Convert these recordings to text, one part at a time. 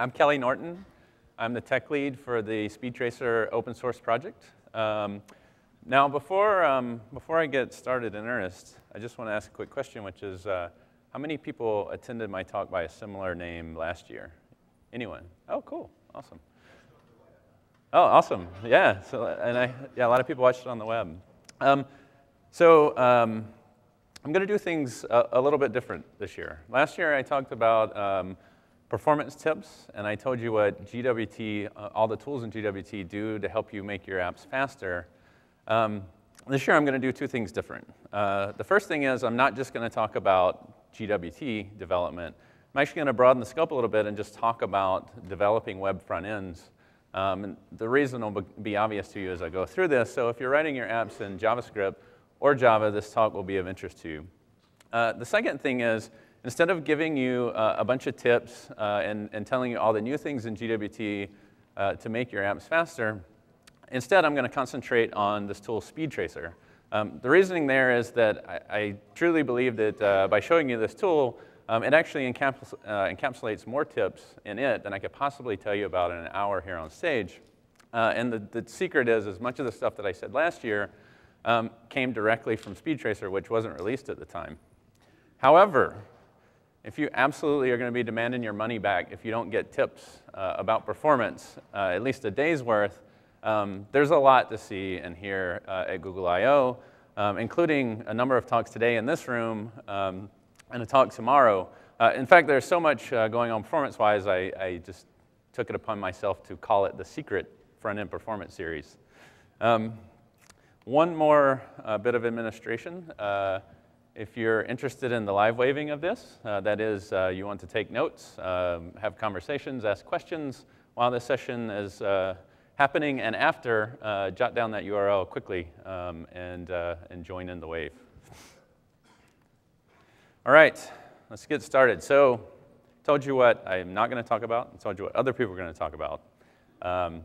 I'm Kelly Norton. I'm the tech lead for the SpeedTracer open source project. Um, now, before, um, before I get started in earnest, I just want to ask a quick question, which is, uh, how many people attended my talk by a similar name last year? Anyone? Oh, cool, awesome. Oh, awesome, yeah, so, and I, yeah, a lot of people watched it on the web. Um, so, um, I'm going to do things a, a, little bit different this year. Last year, I talked about um, performance tips, and I told you what GWT, uh, all the tools in GWT do to help you make your apps faster. Um, this year I'm going to do two things different. Uh, the first thing is I'm not just going to talk about GWT development. I'm actually going to broaden the scope a little bit and just talk about developing web front ends. Um, and the reason will be obvious to you as I go through this. So if you're writing your apps in JavaScript or Java, this talk will be of interest to you. Uh, the second thing is Instead of giving you uh, a bunch of tips uh, and, and telling you all the new things in GWT uh, to make your apps faster, instead I'm going to concentrate on this tool SpeedTracer. Um, the reasoning there is that I, I truly believe that uh, by showing you this tool, um, it actually encaps uh, encapsulates more tips in it than I could possibly tell you about in an hour here on stage. Uh, and the, the secret is, as much of the stuff that I said last year um, came directly from SpeedTracer, which wasn't released at the time. However, if you absolutely are going to be demanding your money back if you don't get tips uh, about performance, uh, at least a day's worth, um, there's a lot to see and hear uh, at Google I.O., um, including a number of talks today in this room um, and a talk tomorrow. Uh, in fact, there's so much uh, going on performance-wise, I, I, just took it upon myself to call it the secret front-end performance series. Um, one more uh, bit of administration. If you're interested in the live waving of this, uh, that is, uh, you want to take notes, um, have conversations, ask questions while this session is uh, happening, and after, uh, jot down that URL quickly um, and, uh, and join in the wave. All right, let's get started. So, told you what I'm not going to talk about, I told you what other people are going to talk about. Um,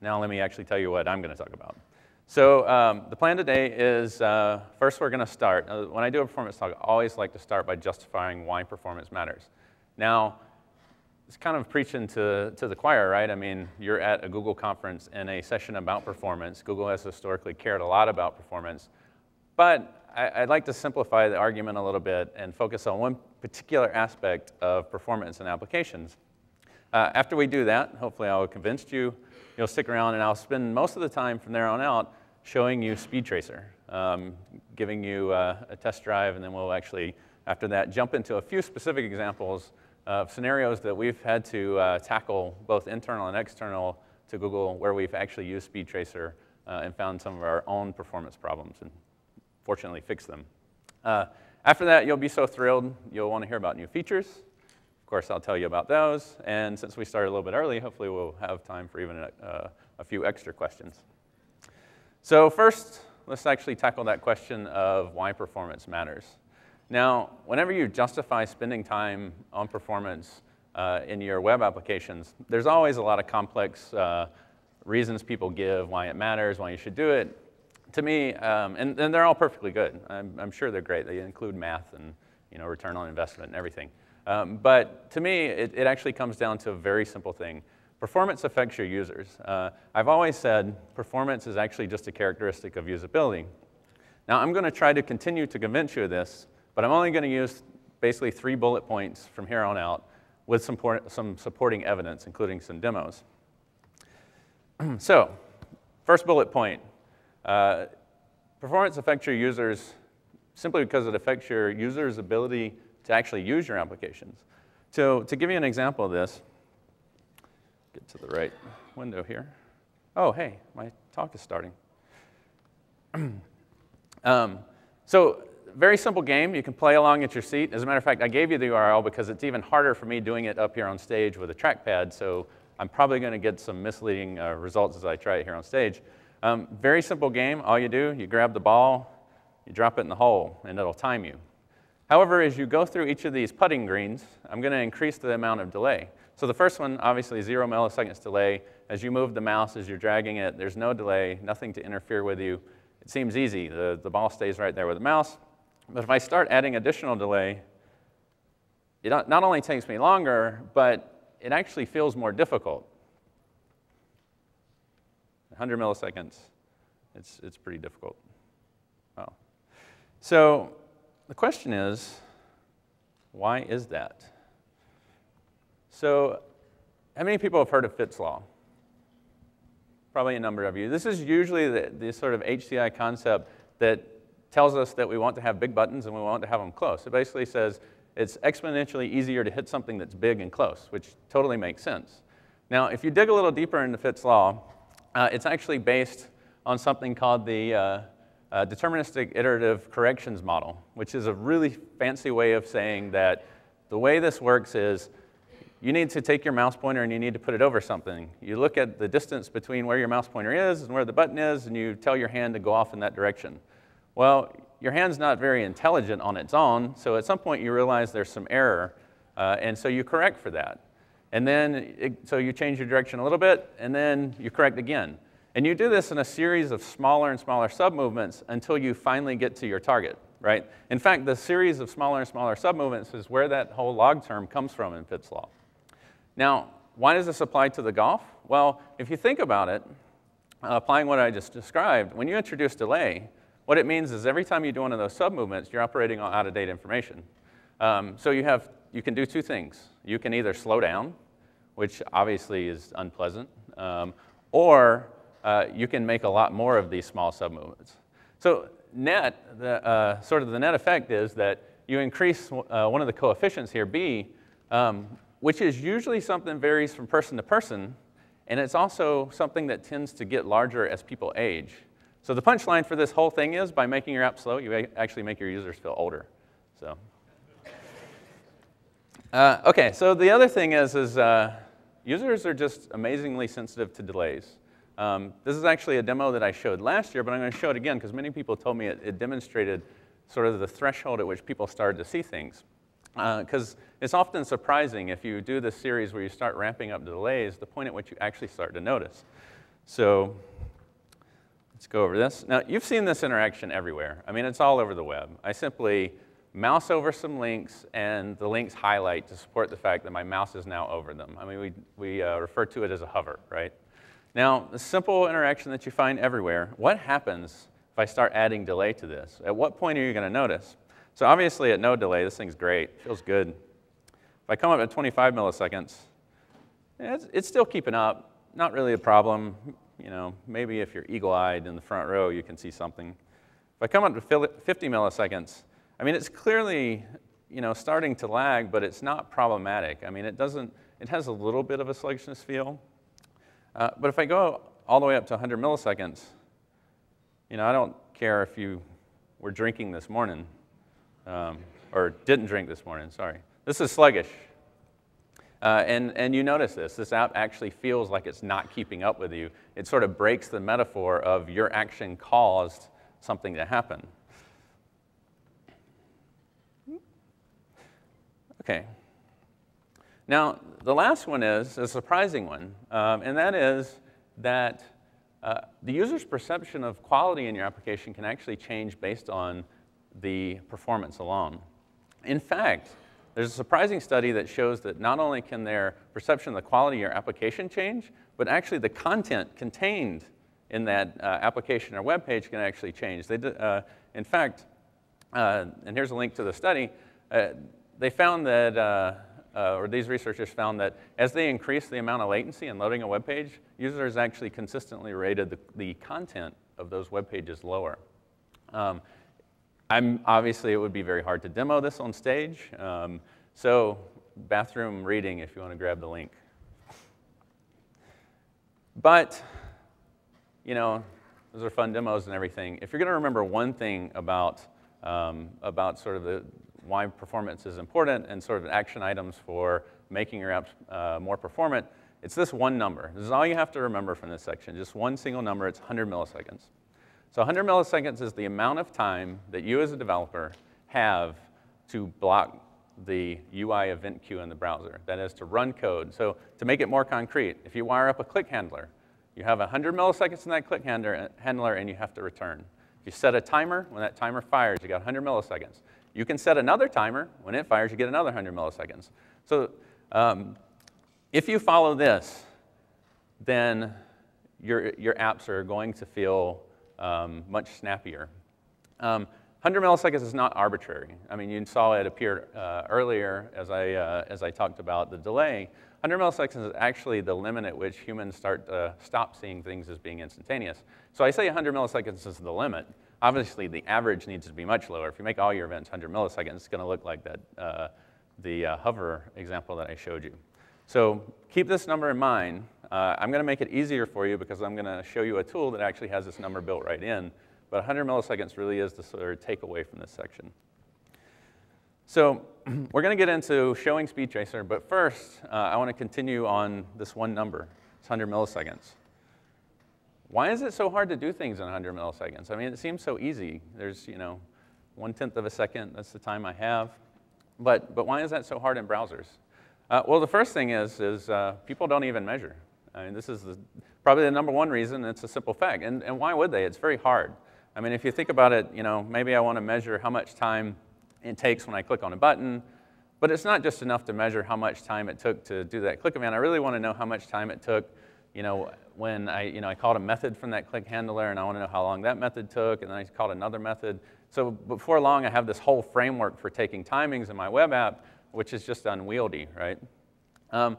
now let me actually tell you what I'm going to talk about. So um, the plan today is uh, first we're going to start. Uh, when I do a performance talk, I always like to start by justifying why performance matters. Now, it's kind of preaching to, to the choir, right? I mean, you're at a Google conference in a session about performance. Google has historically cared a lot about performance. But I, would like to simplify the argument a little bit and focus on one particular aspect of performance and applications. Uh, after we do that, hopefully I will convince you you'll stick around and I'll spend most of the time from there on out showing you SpeedTracer, um, giving you uh, a test drive, and then we'll actually, after that, jump into a few specific examples of scenarios that we've had to uh, tackle, both internal and external, to Google, where we've actually used SpeedTracer uh, and found some of our own performance problems and fortunately fixed them. Uh, after that, you'll be so thrilled, you'll want to hear about new features. Of course, I'll tell you about those. And since we started a little bit early, hopefully we'll have time for even a, uh, a few extra questions. So first, let's actually tackle that question of why performance matters. Now, whenever you justify spending time on performance uh, in your web applications, there's always a lot of complex uh, reasons people give why it matters, why you should do it. To me, um, and, and, they're all perfectly good. I'm, I'm, sure they're great. They include math and you know, return on investment and everything. Um, but to me, it, it, actually comes down to a very simple thing. Performance affects your users. Uh, I've always said performance is actually just a characteristic of usability. Now, I'm going to try to continue to convince you of this, but I'm only going to use basically three bullet points from here on out with some, some supporting evidence, including some demos. so, first bullet point. Uh, performance affects your users simply because it affects your users' ability to actually use your applications. So to give you an example of this, get to the right window here. Oh, hey, my talk is starting. um, so very simple game. You can play along at your seat. As a matter of fact, I gave you the URL because it's even harder for me doing it up here on stage with a trackpad, so I'm probably going to get some misleading uh, results as I try it here on stage. Um, very simple game. All you do, you grab the ball, you drop it in the hole, and it'll time you. However, as you go through each of these putting greens, I'm going to increase the amount of delay. So the first one, obviously zero milliseconds delay. As you move the mouse, as you're dragging it, there's no delay, nothing to interfere with you. It seems easy. The, the ball stays right there with the mouse. But if I start adding additional delay, it not only takes me longer, but it actually feels more difficult. 100 milliseconds, it's, it's pretty difficult. Oh. So the question is, why is that? So how many people have heard of Fitts law? Probably a number of you. This is usually the, the sort of HCI concept that tells us that we want to have big buttons and we want to have them close. It basically says it's exponentially easier to hit something that's big and close, which totally makes sense. Now, if you dig a little deeper into Fitts' law, uh, it's actually based on something called the uh, uh, deterministic iterative corrections model, which is a really fancy way of saying that the way this works is you need to take your mouse pointer and you need to put it over something. You look at the distance between where your mouse pointer is and where the button is, and you tell your hand to go off in that direction. Well, your hand's not very intelligent on its own, so at some point you realize there's some error, uh, and so you correct for that. And then, it, so you change your direction a little bit, and then you correct again. And you do this in a series of smaller and smaller submovements until you finally get to your target, right? In fact, the series of smaller and smaller submovements is where that whole log term comes from in Fitts' law. Now, why does this apply to the golf? Well, if you think about it, applying what I just described, when you introduce delay, what it means is every time you do one of those sub-movements, you're operating on out-of-date information. Um, so you, have, you can do two things. You can either slow down, which obviously is unpleasant, um, or uh, you can make a lot more of these small sub-movements. So net, the, uh, sort of the net effect is that you increase uh, one of the coefficients here, b, um, which is usually something that varies from person to person, and it's also something that tends to get larger as people age. So the punchline for this whole thing is by making your app slow, you actually make your users feel older. So, uh, okay, so the other thing is, is uh, users are just amazingly sensitive to delays. Um, this is actually a demo that I showed last year, but I'm going to show it again because many people told me it, it, demonstrated sort of the threshold at which people started to see things. Because uh, it's often surprising if you do this series where you start ramping up delays, the point at which you actually start to notice. So Let's go over this. Now, you've seen this interaction everywhere. I mean, it's all over the web. I simply mouse over some links, and the links highlight to support the fact that my mouse is now over them. I mean, we, we uh, refer to it as a hover, right? Now, the simple interaction that you find everywhere, what happens if I start adding delay to this? At what point are you going to notice? So obviously, at no delay, this thing's great. feels good. If I come up at 25 milliseconds, it's, it's still keeping up. Not really a problem you know, maybe if you're eagle-eyed in the front row, you can see something. If I come up to 50 milliseconds, I mean, it's clearly, you know, starting to lag, but it's not problematic. I mean, it doesn't, it has a little bit of a sluggishness feel. Uh, but if I go all the way up to 100 milliseconds, you know, I don't care if you were drinking this morning, um, or didn't drink this morning, sorry. This is sluggish. Uh, and, and you notice this, this app actually feels like it's not keeping up with you. It sort of breaks the metaphor of your action caused something to happen. Okay. Now, the last one is a surprising one, um, and that is that uh, the user's perception of quality in your application can actually change based on the performance alone. In fact, there's a surprising study that shows that not only can their perception of the quality of your application change, but actually the content contained in that uh, application or web page can actually change. They uh, in fact, uh, and here's a link to the study, uh, they found that, uh, or these researchers found that as they increase the amount of latency in loading a web page, users actually consistently rated the, the content of those web pages lower. Um, I'm, obviously, it would be very hard to demo this on stage. Um, so bathroom reading if you want to grab the link. But, you know, those are fun demos and everything. If you're going to remember one thing about, um, about sort of the, why performance is important and sort of action items for making your apps uh, more performant, it's this one number. This is all you have to remember from this section, just one single number. It's 100 milliseconds. So 100 milliseconds is the amount of time that you as a developer have to block the UI event queue in the browser. That is to run code. So to make it more concrete, if you wire up a click handler, you have 100 milliseconds in that click handler, handler and you have to return. If you set a timer, when that timer fires, you got 100 milliseconds. You can set another timer. When it fires, you get another 100 milliseconds. So um, if you follow this, then your, your apps are going to feel um, much snappier. Um, 100 milliseconds is not arbitrary. I mean, you saw it appear uh, earlier as I, uh, as I talked about the delay. 100 milliseconds is actually the limit at which humans start to stop seeing things as being instantaneous. So I say 100 milliseconds is the limit. Obviously, the average needs to be much lower. If you make all your events 100 milliseconds, it's going to look like that, uh, the uh, hover example that I showed you. So keep this number in mind. Uh, I'm going to make it easier for you because I'm going to show you a tool that actually has this number built right in. But 100 milliseconds really is the sort of takeaway from this section. So we're going to get into showing speed tracer, but first uh, I want to continue on this one number, it's 100 milliseconds. Why is it so hard to do things in 100 milliseconds? I mean, it seems so easy. There's, you know, one-tenth of a second, that's the time I have. But, but why is that so hard in browsers? Uh, well, the first thing is, is uh, people don't even measure. I mean, this is the, probably the number one reason. It's a simple fact. And, and why would they? It's very hard. I mean, if you think about it, you know, maybe I want to measure how much time it takes when I click on a button, but it's not just enough to measure how much time it took to do that click event. I really want to know how much time it took, you know, when I, you know, I called a method from that click handler, and I want to know how long that method took, and then I called another method. So before long, I have this whole framework for taking timings in my web app, which is just unwieldy, right? Um,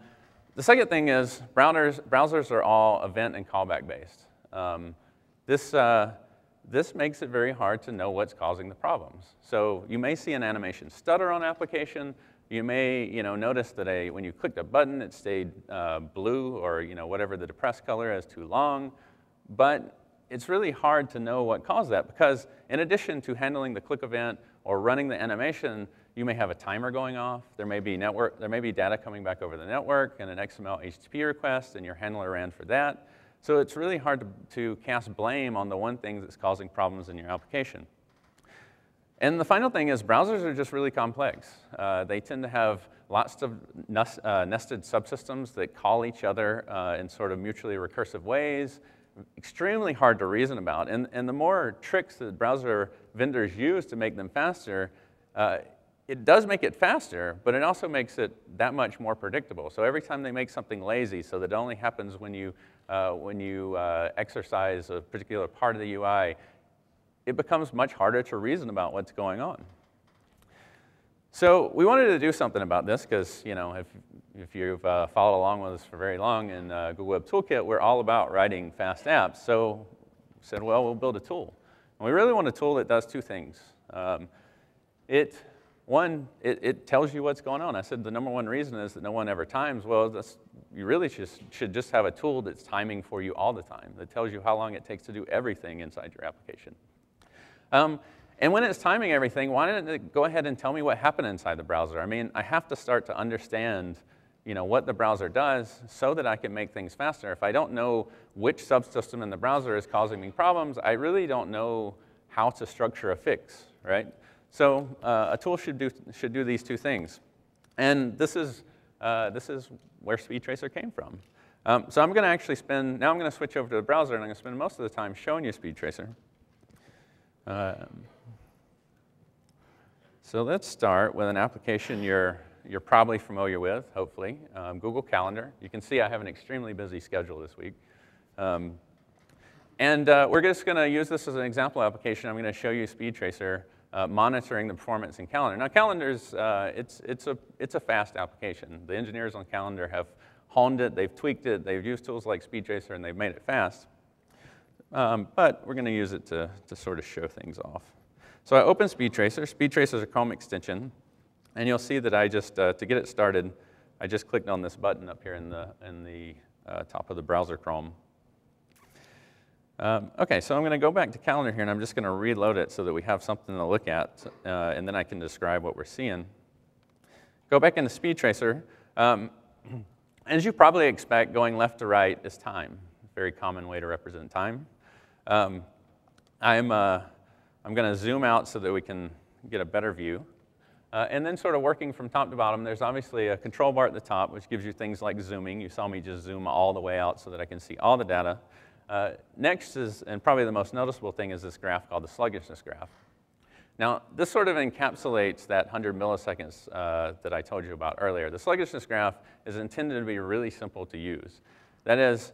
the second thing is browsers, browsers are all event and callback based. Um, this, uh, this makes it very hard to know what's causing the problems. So you may see an animation stutter on application. You may you know, notice that a, when you clicked a button, it stayed uh, blue or you know, whatever the depressed color is too long. But it's really hard to know what caused that because in addition to handling the click event or running the animation, you may have a timer going off. There may be network, there may be data coming back over the network and an XML HTTP request and your handler ran for that. So it's really hard to, to cast blame on the one thing that's causing problems in your application. And the final thing is browsers are just really complex. Uh, they tend to have lots of nest, uh, nested subsystems that call each other uh, in sort of mutually recursive ways, extremely hard to reason about. And, and the more tricks that browser vendors use to make them faster, uh, it does make it faster, but it also makes it that much more predictable. So every time they make something lazy so that it only happens when you uh, when you uh, exercise a particular part of the UI, it becomes much harder to reason about what's going on. So we wanted to do something about this because, you know, if, if you've uh, followed along with us for very long in uh, Google Web Toolkit, we're all about writing fast apps. So we said, well, we'll build a tool. And we really want a tool that does two things. Um, it one, it, it, tells you what's going on. I said the number one reason is that no one ever times. Well, you really should, should just have a tool that's timing for you all the time, that tells you how long it takes to do everything inside your application. Um, and when it's timing everything, why didn't it go ahead and tell me what happened inside the browser? I mean, I have to start to understand you know, what the browser does so that I can make things faster. If I don't know which subsystem in the browser is causing me problems, I really don't know how to structure a fix, right? So uh, a tool should do, should do these two things. And this is, uh, this is where Speed Tracer came from. Um, so I'm going to actually spend, now I'm going to switch over to the browser, and I'm going to spend most of the time showing you Speed Tracer. Um, so let's start with an application you're, you're probably familiar with, hopefully, um, Google Calendar. You can see I have an extremely busy schedule this week. Um, and uh, we're just going to use this as an example application. I'm going to show you Speed Tracer uh, monitoring the performance in Calendar. Now, Calendar's, uh, it's, it's, a, it's a fast application. The engineers on Calendar have honed it, they've tweaked it, they've used tools like SpeedTracer, and they've made it fast. Um, but we're going to use it to, to sort of show things off. So I open SpeedTracer. SpeedTracer is a Chrome extension. And you'll see that I just, uh, to get it started, I just clicked on this button up here in the, in the uh, top of the browser Chrome. Um, okay, so I'm going to go back to calendar here and I'm just going to reload it so that we have something to look at uh, and then I can describe what we're seeing. Go back into speed tracer. Um, as you probably expect, going left to right is time. Very common way to represent time. Um, I'm, uh, I'm going to zoom out so that we can get a better view. Uh, and then sort of working from top to bottom, there's obviously a control bar at the top, which gives you things like zooming. You saw me just zoom all the way out so that I can see all the data. Uh, next is, and probably the most noticeable thing, is this graph called the sluggishness graph. Now, this sort of encapsulates that 100 milliseconds uh, that I told you about earlier. The sluggishness graph is intended to be really simple to use. That is,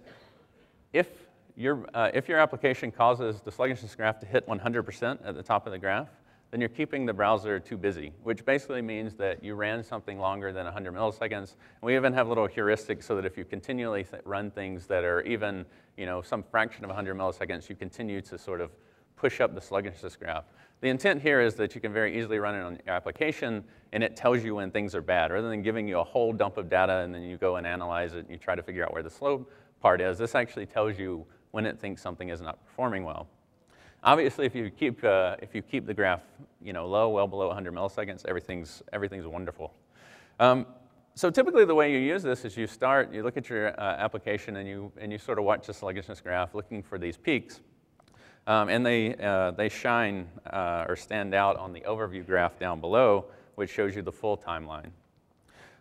if your, uh, if your application causes the sluggishness graph to hit 100% at the top of the graph, then you're keeping the browser too busy, which basically means that you ran something longer than 100 milliseconds. And we even have little heuristics so that if you continually th run things that are even you know, some fraction of 100 milliseconds, you continue to sort of push up the sluggishness graph. The intent here is that you can very easily run it on your application and it tells you when things are bad. Rather than giving you a whole dump of data and then you go and analyze it and you try to figure out where the slow part is, this actually tells you when it thinks something is not performing well. Obviously, if you keep, uh, if you keep the graph you know, low, well below 100 milliseconds, everything's, everything's wonderful. Um, so typically the way you use this is you start, you look at your uh, application and you, and you sort of watch the sluggishness graph looking for these peaks. Um, and they, uh, they shine uh, or stand out on the overview graph down below, which shows you the full timeline.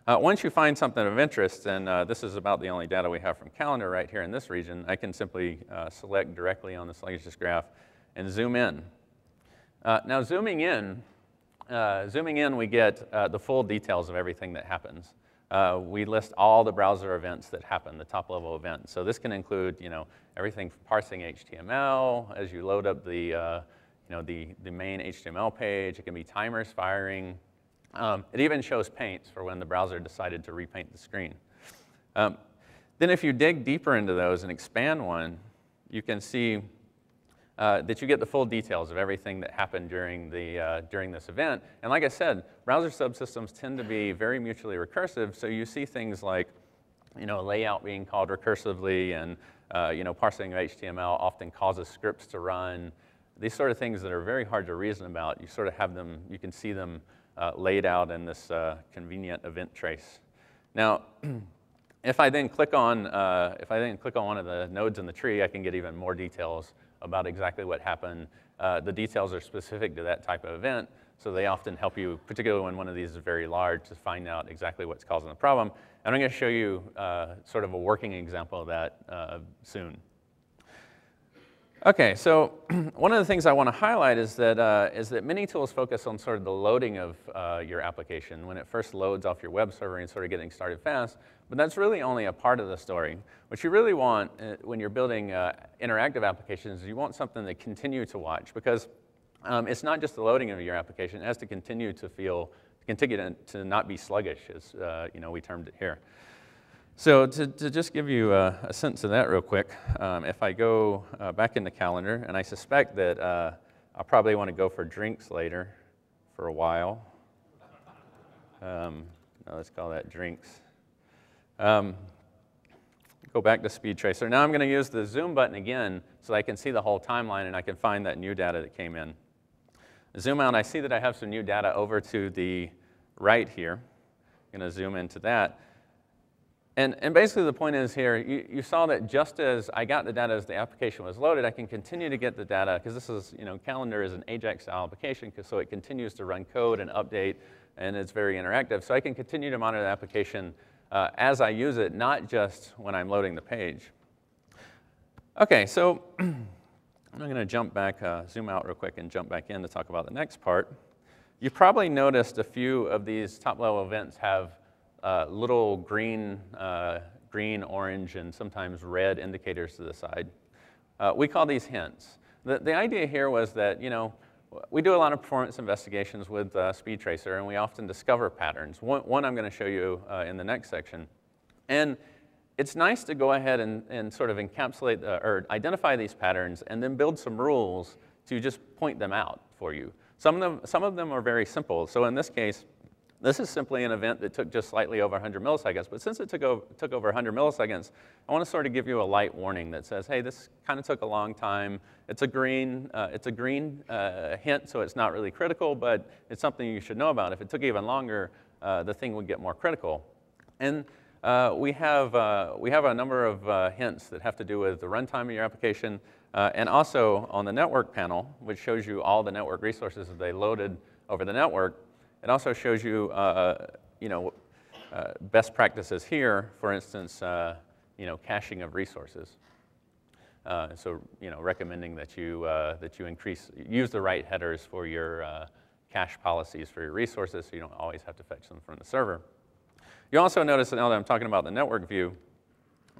Uh, once you find something of interest, and uh, this is about the only data we have from calendar right here in this region, I can simply uh, select directly on the sluggishness graph and zoom in. Uh, now zooming in, zooming in we get the full details of everything that happens. Uh, we list all the browser events that happen, the top level events. So this can include, you know, everything from parsing HTML as you load up the, uh, you know, the, the main HTML page. It can be timers firing. Um, it even shows paints for when the browser decided to repaint the screen. Um, then if you dig deeper into those and expand one, you can see uh, that you get the full details of everything that happened during, the, uh, during this event. And like I said, browser subsystems tend to be very mutually recursive, so you see things like you know, layout being called recursively and uh, you know, parsing of HTML often causes scripts to run. These sort of things that are very hard to reason about, you sort of have them, you can see them uh, laid out in this uh, convenient event trace. Now, if I then click on, uh, if I then click on one of the nodes in the tree, I can get even more details about exactly what happened. Uh, the details are specific to that type of event, so they often help you, particularly when one of these is very large, to find out exactly what's causing the problem. And I'm going to show you uh, sort of a working example of that uh, soon. Okay, so one of the things I want to highlight is that, uh, is that many tools focus on sort of the loading of uh, your application when it first loads off your web server and sort of getting started fast, but that's really only a part of the story. What you really want uh, when you're building uh, interactive applications is you want something to continue to watch because um, it's not just the loading of your application, it has to continue to feel, continue to, to not be sluggish as uh, you know, we termed it here. So to, to just give you a, a, sense of that real quick, um, if I go uh, back in the calendar, and I suspect that uh, I'll probably want to go for drinks later for a while. Um, no, let's call that drinks. Um, go back to Speed Tracer. Now I'm going to use the zoom button again so I can see the whole timeline and I can find that new data that came in. Zoom out, I see that I have some new data over to the right here. I'm going to zoom into that. And, and basically the point is here, you, you saw that just as I got the data as the application was loaded, I can continue to get the data, because this is, you know, Calendar is an Ajax-style application, so it continues to run code and update, and it's very interactive. So I can continue to monitor the application uh, as I use it, not just when I'm loading the page. Okay, so I'm going to jump back, uh, zoom out real quick and jump back in to talk about the next part. You've probably noticed a few of these top-level events have uh, little green, uh, green, orange, and sometimes red indicators to the side. Uh, we call these hints. The, the idea here was that, you know, we do a lot of performance investigations with uh, SpeedTracer, and we often discover patterns. One, one I'm going to show you uh, in the next section. And it's nice to go ahead and, and sort of encapsulate uh, or identify these patterns and then build some rules to just point them out for you. Some of them, some of them are very simple. So in this case, this is simply an event that took just slightly over 100 milliseconds, but since it took over, took over 100 milliseconds, I want to sort of give you a light warning that says, hey, this kind of took a long time. It's a green, uh, it's a green uh, hint, so it's not really critical, but it's something you should know about. If it took even longer, uh, the thing would get more critical. And uh, we, have, uh, we have a number of uh, hints that have to do with the runtime of your application, and also on the network panel, which shows you all the network resources that they loaded over the network, it also shows you, uh, you know, uh, best practices here, for instance, uh, you know, caching of resources. Uh, so, you know, recommending that you, uh, that you increase, use the right headers for your, uh, cache policies for your resources so you don't always have to fetch them from the server. You also notice that now that I'm talking about the network view,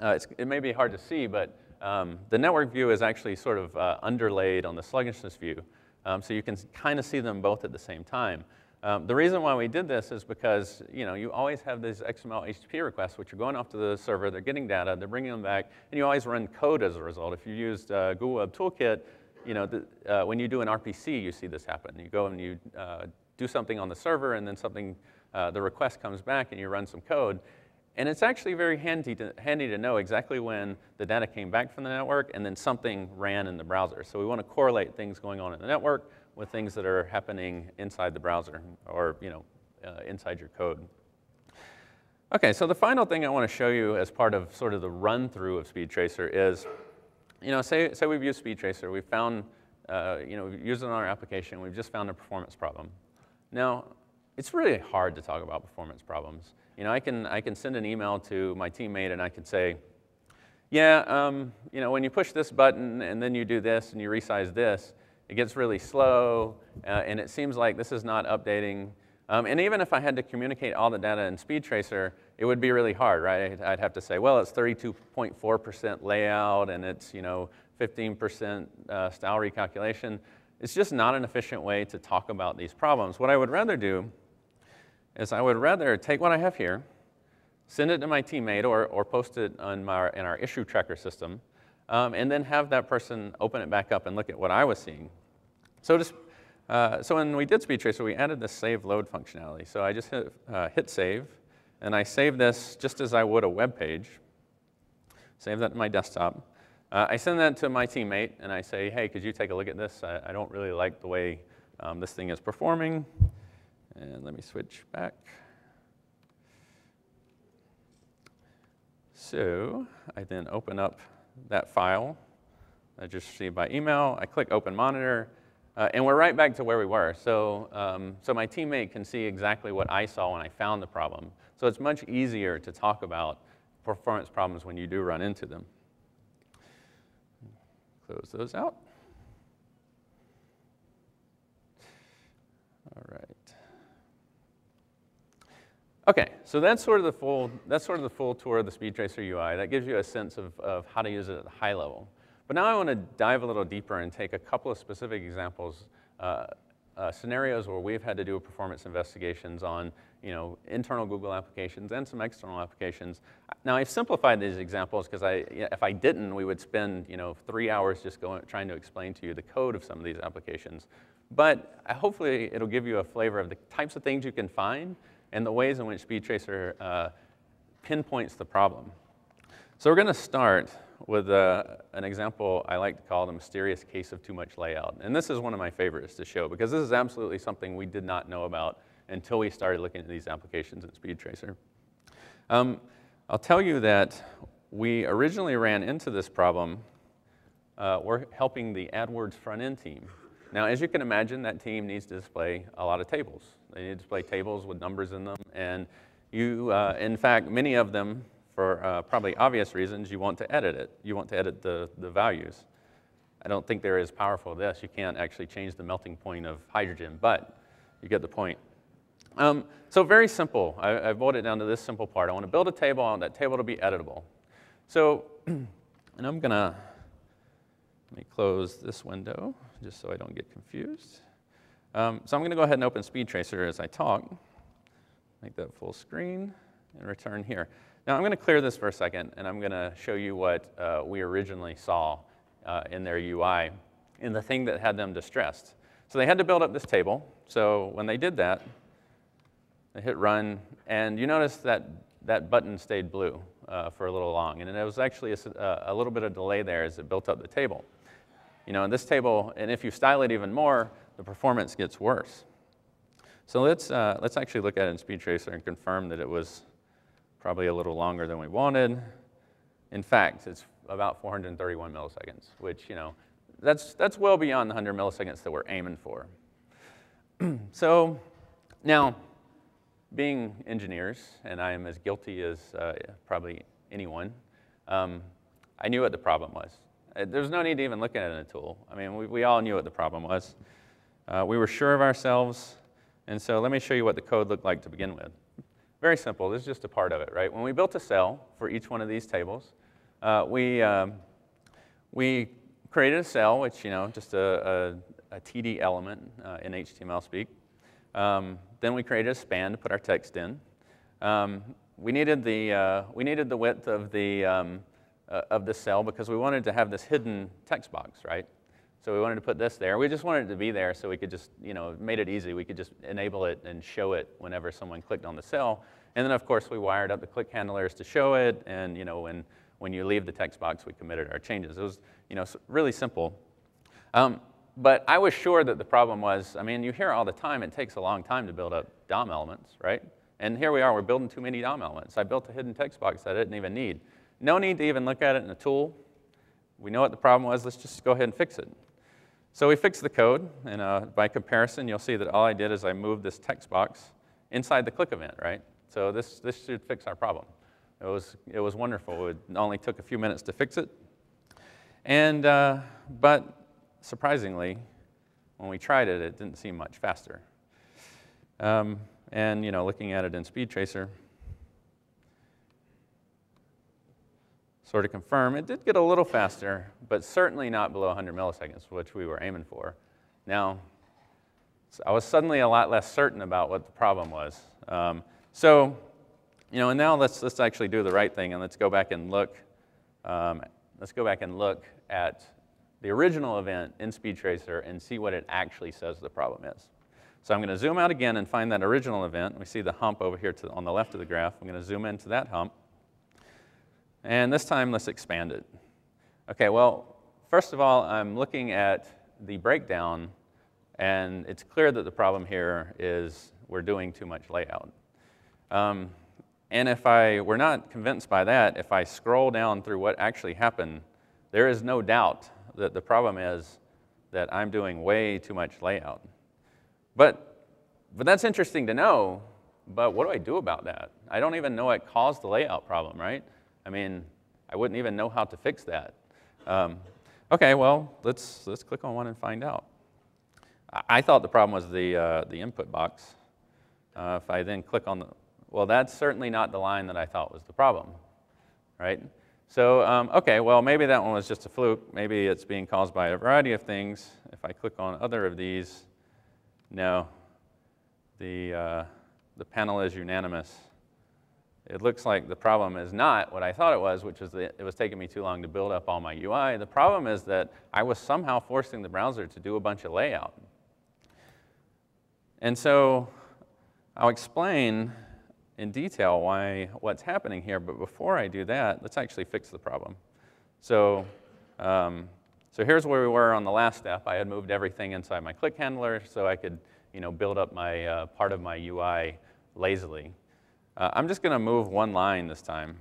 it may be hard to see, but um, the network view is actually sort of underlaid on the sluggishness view. Um, so you can kind of see them both at the same time. Um, the reason why we did this is because you know you always have these XML HTTP requests which are going off to the server, they're getting data, they're bringing them back, and you always run code as a result. If you used uh, Google Web Toolkit, you know the, uh, when you do an RPC, you see this happen. You go and you uh, do something on the server, and then something, uh, the request comes back, and you run some code. And it's actually very handy to, handy to know exactly when the data came back from the network and then something ran in the browser. So we want to correlate things going on in the network with things that are happening inside the browser or you know, uh, inside your code. Okay, so the final thing I want to show you as part of sort of the run through of SpeedTracer is, you know, say, say we've used SpeedTracer, we've found, uh, you know, we've used it on our application, we've just found a performance problem. Now, it's really hard to talk about performance problems. You know, I can, I can send an email to my teammate and I can say, yeah, um, you know, when you push this button and then you do this and you resize this, it gets really slow, uh, and it seems like this is not updating. Um, and even if I had to communicate all the data in SpeedTracer, it would be really hard, right? I'd have to say, well, it's 32.4% layout, and it's, you know, 15% uh, style recalculation. It's just not an efficient way to talk about these problems. What I would rather do is I would rather take what I have here, send it to my teammate, or, or post it on my, in our issue tracker system, um, and then have that person open it back up and look at what I was seeing. So, uh, so when we did SpeedTracer, we added this save load functionality. So I just hit, uh, hit save, and I save this just as I would a web page. Save that to my desktop. Uh, I send that to my teammate, and I say, hey, could you take a look at this? I, I don't really like the way um, this thing is performing. And let me switch back. So I then open up that file I just received by email. I click Open Monitor, uh, and we're right back to where we were. So, um, so my teammate can see exactly what I saw when I found the problem. So it's much easier to talk about performance problems when you do run into them. Close those out. All right. Okay, so that's sort of the full, that's sort of the full tour of the SpeedTracer UI. That gives you a sense of, of how to use it at a high level. But now I want to dive a little deeper and take a couple of specific examples, uh, uh, scenarios where we've had to do performance investigations on you know, internal Google applications and some external applications. Now I've simplified these examples because I, if I didn't, we would spend you know, three hours just going, trying to explain to you the code of some of these applications. But hopefully it'll give you a flavor of the types of things you can find and the ways in which SpeedTracer uh, pinpoints the problem. So we're going to start with uh, an example I like to call the mysterious case of too much layout. And this is one of my favorites to show because this is absolutely something we did not know about until we started looking at these applications in SpeedTracer. Um, I'll tell you that we originally ran into this problem. Uh, we're helping the AdWords front-end team. Now, as you can imagine, that team needs to display a lot of tables. They need to display tables with numbers in them. And you, uh, in fact, many of them, for uh, probably obvious reasons, you want to edit it. You want to edit the, the values. I don't think they're as powerful as this. You can't actually change the melting point of hydrogen, but you get the point. Um, so very simple. I, have boiled it down to this simple part. I want to build a table. I want that table to be editable. So, and I'm going to, let me close this window just so I don't get confused. Um, so I'm going to go ahead and open SpeedTracer as I talk, make that full screen, and return here. Now I'm going to clear this for a second, and I'm going to show you what uh, we originally saw uh, in their UI and the thing that had them distressed. So they had to build up this table. So when they did that, they hit run, and you notice that that button stayed blue uh, for a little long. And there was actually a, a little bit of delay there as it built up the table. You know, in this table, and if you style it even more, the performance gets worse. So let's, uh, let's actually look at it in SpeedTracer and confirm that it was probably a little longer than we wanted. In fact, it's about 431 milliseconds, which, you know, that's, that's well beyond the 100 milliseconds that we're aiming for. so now, being engineers, and I am as guilty as uh, probably anyone, um, I knew what the problem was. Uh, there's no need to even look at it in a tool. I mean, we, we all knew what the problem was. Uh, we were sure of ourselves. And so let me show you what the code looked like to begin with. Very simple. This is just a part of it, right? When we built a cell for each one of these tables, uh, we, um, we created a cell, which, you know, just a, a, a TD element uh, in HTML speak. Um, then we created a span to put our text in. Um, we, needed the, uh, we needed the width of the, um, uh, of the cell because we wanted to have this hidden text box, right? So we wanted to put this there. We just wanted it to be there so we could just, you know, made it easy. We could just enable it and show it whenever someone clicked on the cell. And then, of course, we wired up the click handlers to show it. And, you know, when, when you leave the text box, we committed our changes. It was, you know, really simple. Um, but I was sure that the problem was, I mean, you hear all the time, it takes a long time to build up DOM elements, right? And here we are, we're building too many DOM elements. I built a hidden text box that I didn't even need. No need to even look at it in a tool. We know what the problem was, let's just go ahead and fix it. So we fixed the code, and uh, by comparison, you'll see that all I did is I moved this text box inside the click event, right? So this, this should fix our problem. It was, it was wonderful. It only took a few minutes to fix it. And, uh, but surprisingly, when we tried it, it didn't seem much faster. Um, and, you know, looking at it in Speed Tracer, sort of confirm. It did get a little faster, but certainly not below 100 milliseconds, which we were aiming for. Now, I was suddenly a lot less certain about what the problem was. Um, so, you know, and now let's, let's actually do the right thing and let's go back and look. Um, let's go back and look at the original event in SpeedTracer and see what it actually says the problem is. So I'm going to zoom out again and find that original event. We see the hump over here to, on the left of the graph. I'm going to zoom into that hump. And this time, let's expand it. Okay, well, first of all, I'm looking at the breakdown, and it's clear that the problem here is we're doing too much layout. Um, and if I were not convinced by that, if I scroll down through what actually happened, there is no doubt that the problem is that I'm doing way too much layout. But, but that's interesting to know, but what do I do about that? I don't even know what caused the layout problem, right? I mean, I wouldn't even know how to fix that. Um, okay, well, let's, let's click on one and find out. I, I thought the problem was the, uh, the input box. Uh, if I then click on the, well, that's certainly not the line that I thought was the problem, right? So, um, okay, well, maybe that one was just a fluke. Maybe it's being caused by a variety of things. If I click on other of these, no, the, uh, the panel is unanimous it looks like the problem is not what I thought it was, which is that it was taking me too long to build up all my UI. The problem is that I was somehow forcing the browser to do a bunch of layout. And so I'll explain in detail why what's happening here, but before I do that, let's actually fix the problem. So, um, so here's where we were on the last step. I had moved everything inside my click handler so I could you know, build up my uh, part of my UI lazily. Uh, I'm just going to move one line this time.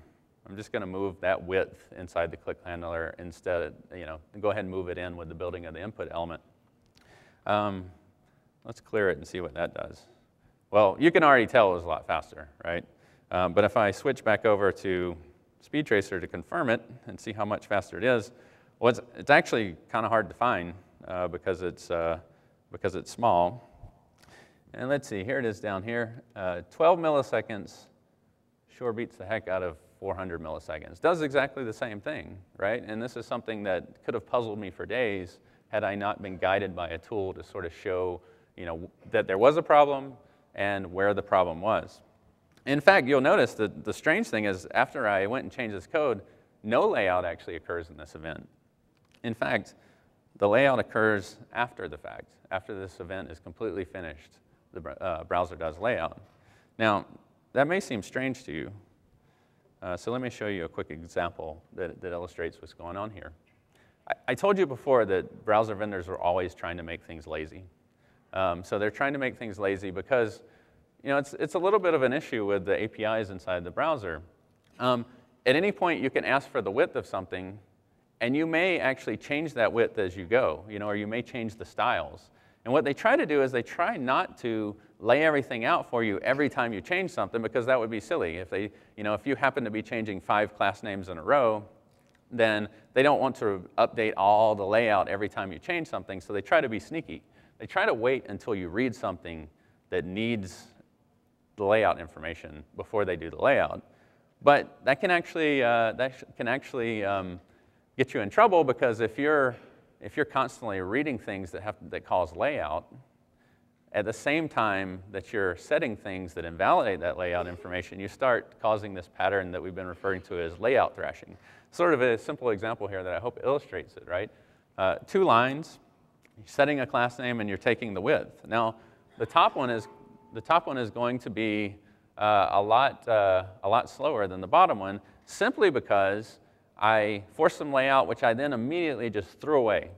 I'm just going to move that width inside the click handler instead, of, you know, go ahead and move it in with the building of the input element. Um, let's clear it and see what that does. Well, you can already tell it was a lot faster, right? Um, but if I switch back over to Speed Tracer to confirm it and see how much faster it is, well, it's, it's actually kind of hard to find uh, because, it's, uh, because it's small. And let's see, here it is down here. Uh, 12 milliseconds sure beats the heck out of 400 milliseconds. Does exactly the same thing, right? And this is something that could have puzzled me for days had I not been guided by a tool to sort of show, you know, that there was a problem and where the problem was. In fact, you'll notice that the strange thing is after I went and changed this code, no layout actually occurs in this event. In fact, the layout occurs after the fact, after this event is completely finished the uh, browser does layout. Now, that may seem strange to you. Uh, so let me show you a quick example that, that illustrates what's going on here. I, I, told you before that browser vendors are always trying to make things lazy. Um, so they're trying to make things lazy because you know, it's, it's a little bit of an issue with the APIs inside the browser. Um, at any point, you can ask for the width of something, and you may actually change that width as you go, you know, or you may change the styles. And what they try to do is they try not to lay everything out for you every time you change something because that would be silly. If, they, you know, if you happen to be changing five class names in a row, then they don't want to update all the layout every time you change something, so they try to be sneaky. They try to wait until you read something that needs the layout information before they do the layout. But that can actually, uh, that can actually um, get you in trouble because if you're, if you're constantly reading things that, have, that cause layout, at the same time that you're setting things that invalidate that layout information, you start causing this pattern that we've been referring to as layout thrashing. Sort of a simple example here that I hope illustrates it, right? Uh, two lines, you're setting a class name and you're taking the width. Now, the top one is, the top one is going to be uh, a, lot, uh, a lot slower than the bottom one simply because I forced some layout, which I then immediately just threw away.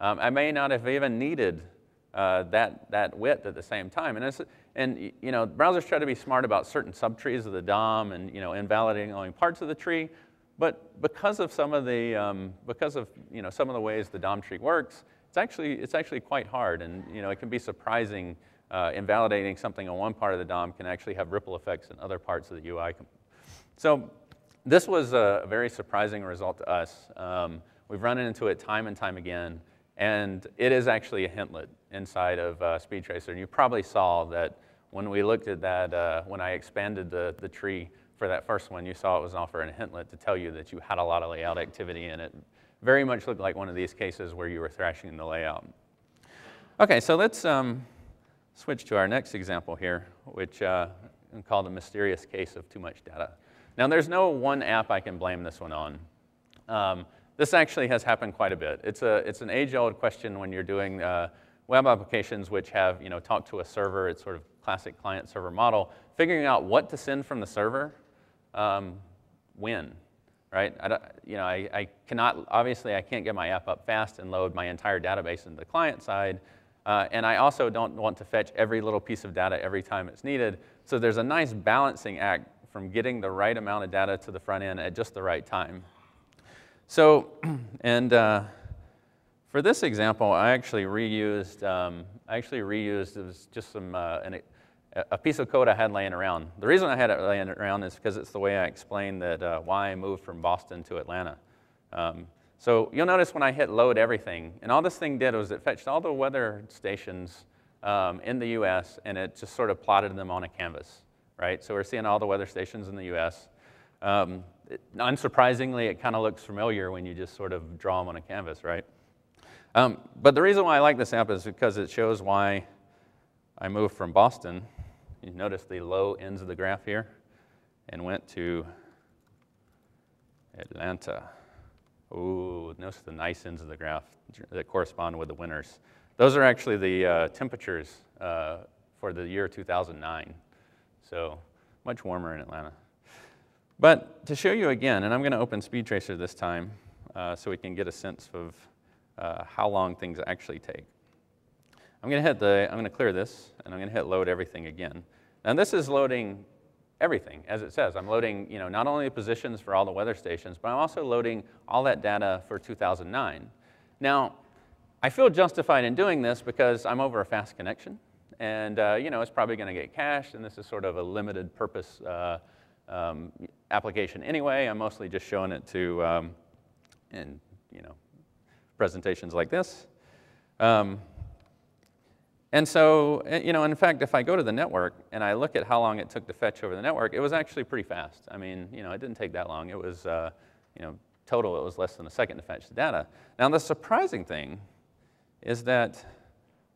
Um, I may not have even needed uh, that, that width at the same time. And, and you know, browsers try to be smart about certain subtrees of the DOM and you know, invalidating only parts of the tree. But because of some of the, um, because of you know, some of the ways the DOM tree works, it's actually, it's actually quite hard. And you know, it can be surprising. Uh, invalidating something on one part of the DOM can actually have ripple effects in other parts of the UI. So this was a very surprising result to us. Um, we've run into it time and time again. And it is actually a hintlet inside of uh, SpeedTracer. And you probably saw that when we looked at that, uh, when I expanded the, the tree for that first one, you saw it was offering a hintlet to tell you that you had a lot of layout activity in it. Very much looked like one of these cases where you were thrashing the layout. Okay, so let's um, switch to our next example here, which uh, called a mysterious case of too much data. Now, there's no one app I can blame this one on. Um, this actually has happened quite a bit. It's, a, it's an age-old question when you're doing uh, web applications which have, you know, talk to a server. It's sort of classic client-server model. Figuring out what to send from the server, um, when, right? I you know, I, I, cannot, obviously I can't get my app up fast and load my entire database into the client side. Uh, and I also don't want to fetch every little piece of data every time it's needed. So there's a nice balancing act from getting the right amount of data to the front end at just the right time. So, and uh, for this example, I actually reused, um, I actually reused, it was just some, uh, an, a piece of code I had laying around. The reason I had it laying around is because it's the way I explained that uh, why I moved from Boston to Atlanta. Um, so you'll notice when I hit load everything, and all this thing did was it fetched all the weather stations um, in the US and it just sort of plotted them on a canvas, right? So we're seeing all the weather stations in the US. Um, it, unsurprisingly, it kind of looks familiar when you just sort of draw them on a canvas, right? Um, but the reason why I like this app is because it shows why I moved from Boston. You notice the low ends of the graph here and went to Atlanta. Ooh, notice the nice ends of the graph that correspond with the winters. Those are actually the uh, temperatures uh, for the year 2009. So much warmer in Atlanta. But to show you again, and I'm going to open SpeedTracer this time uh, so we can get a sense of uh, how long things actually take. I'm going to hit the, I'm going to clear this, and I'm going to hit load everything again. Now this is loading everything, as it says. I'm loading, you know, not only the positions for all the weather stations, but I'm also loading all that data for 2009. Now, I feel justified in doing this because I'm over a fast connection, and uh, you know, it's probably going to get cached, and this is sort of a limited purpose uh, um, application anyway. I'm mostly just showing it to um, in you know presentations like this. Um, and so, eh, you know, in fact, if I go to the network and I look at how long it took to fetch over the network, it was actually pretty fast. I mean, you know, it didn't take that long. It was, uh, you know, total, it was less than a second to fetch the data. Now, the surprising thing is that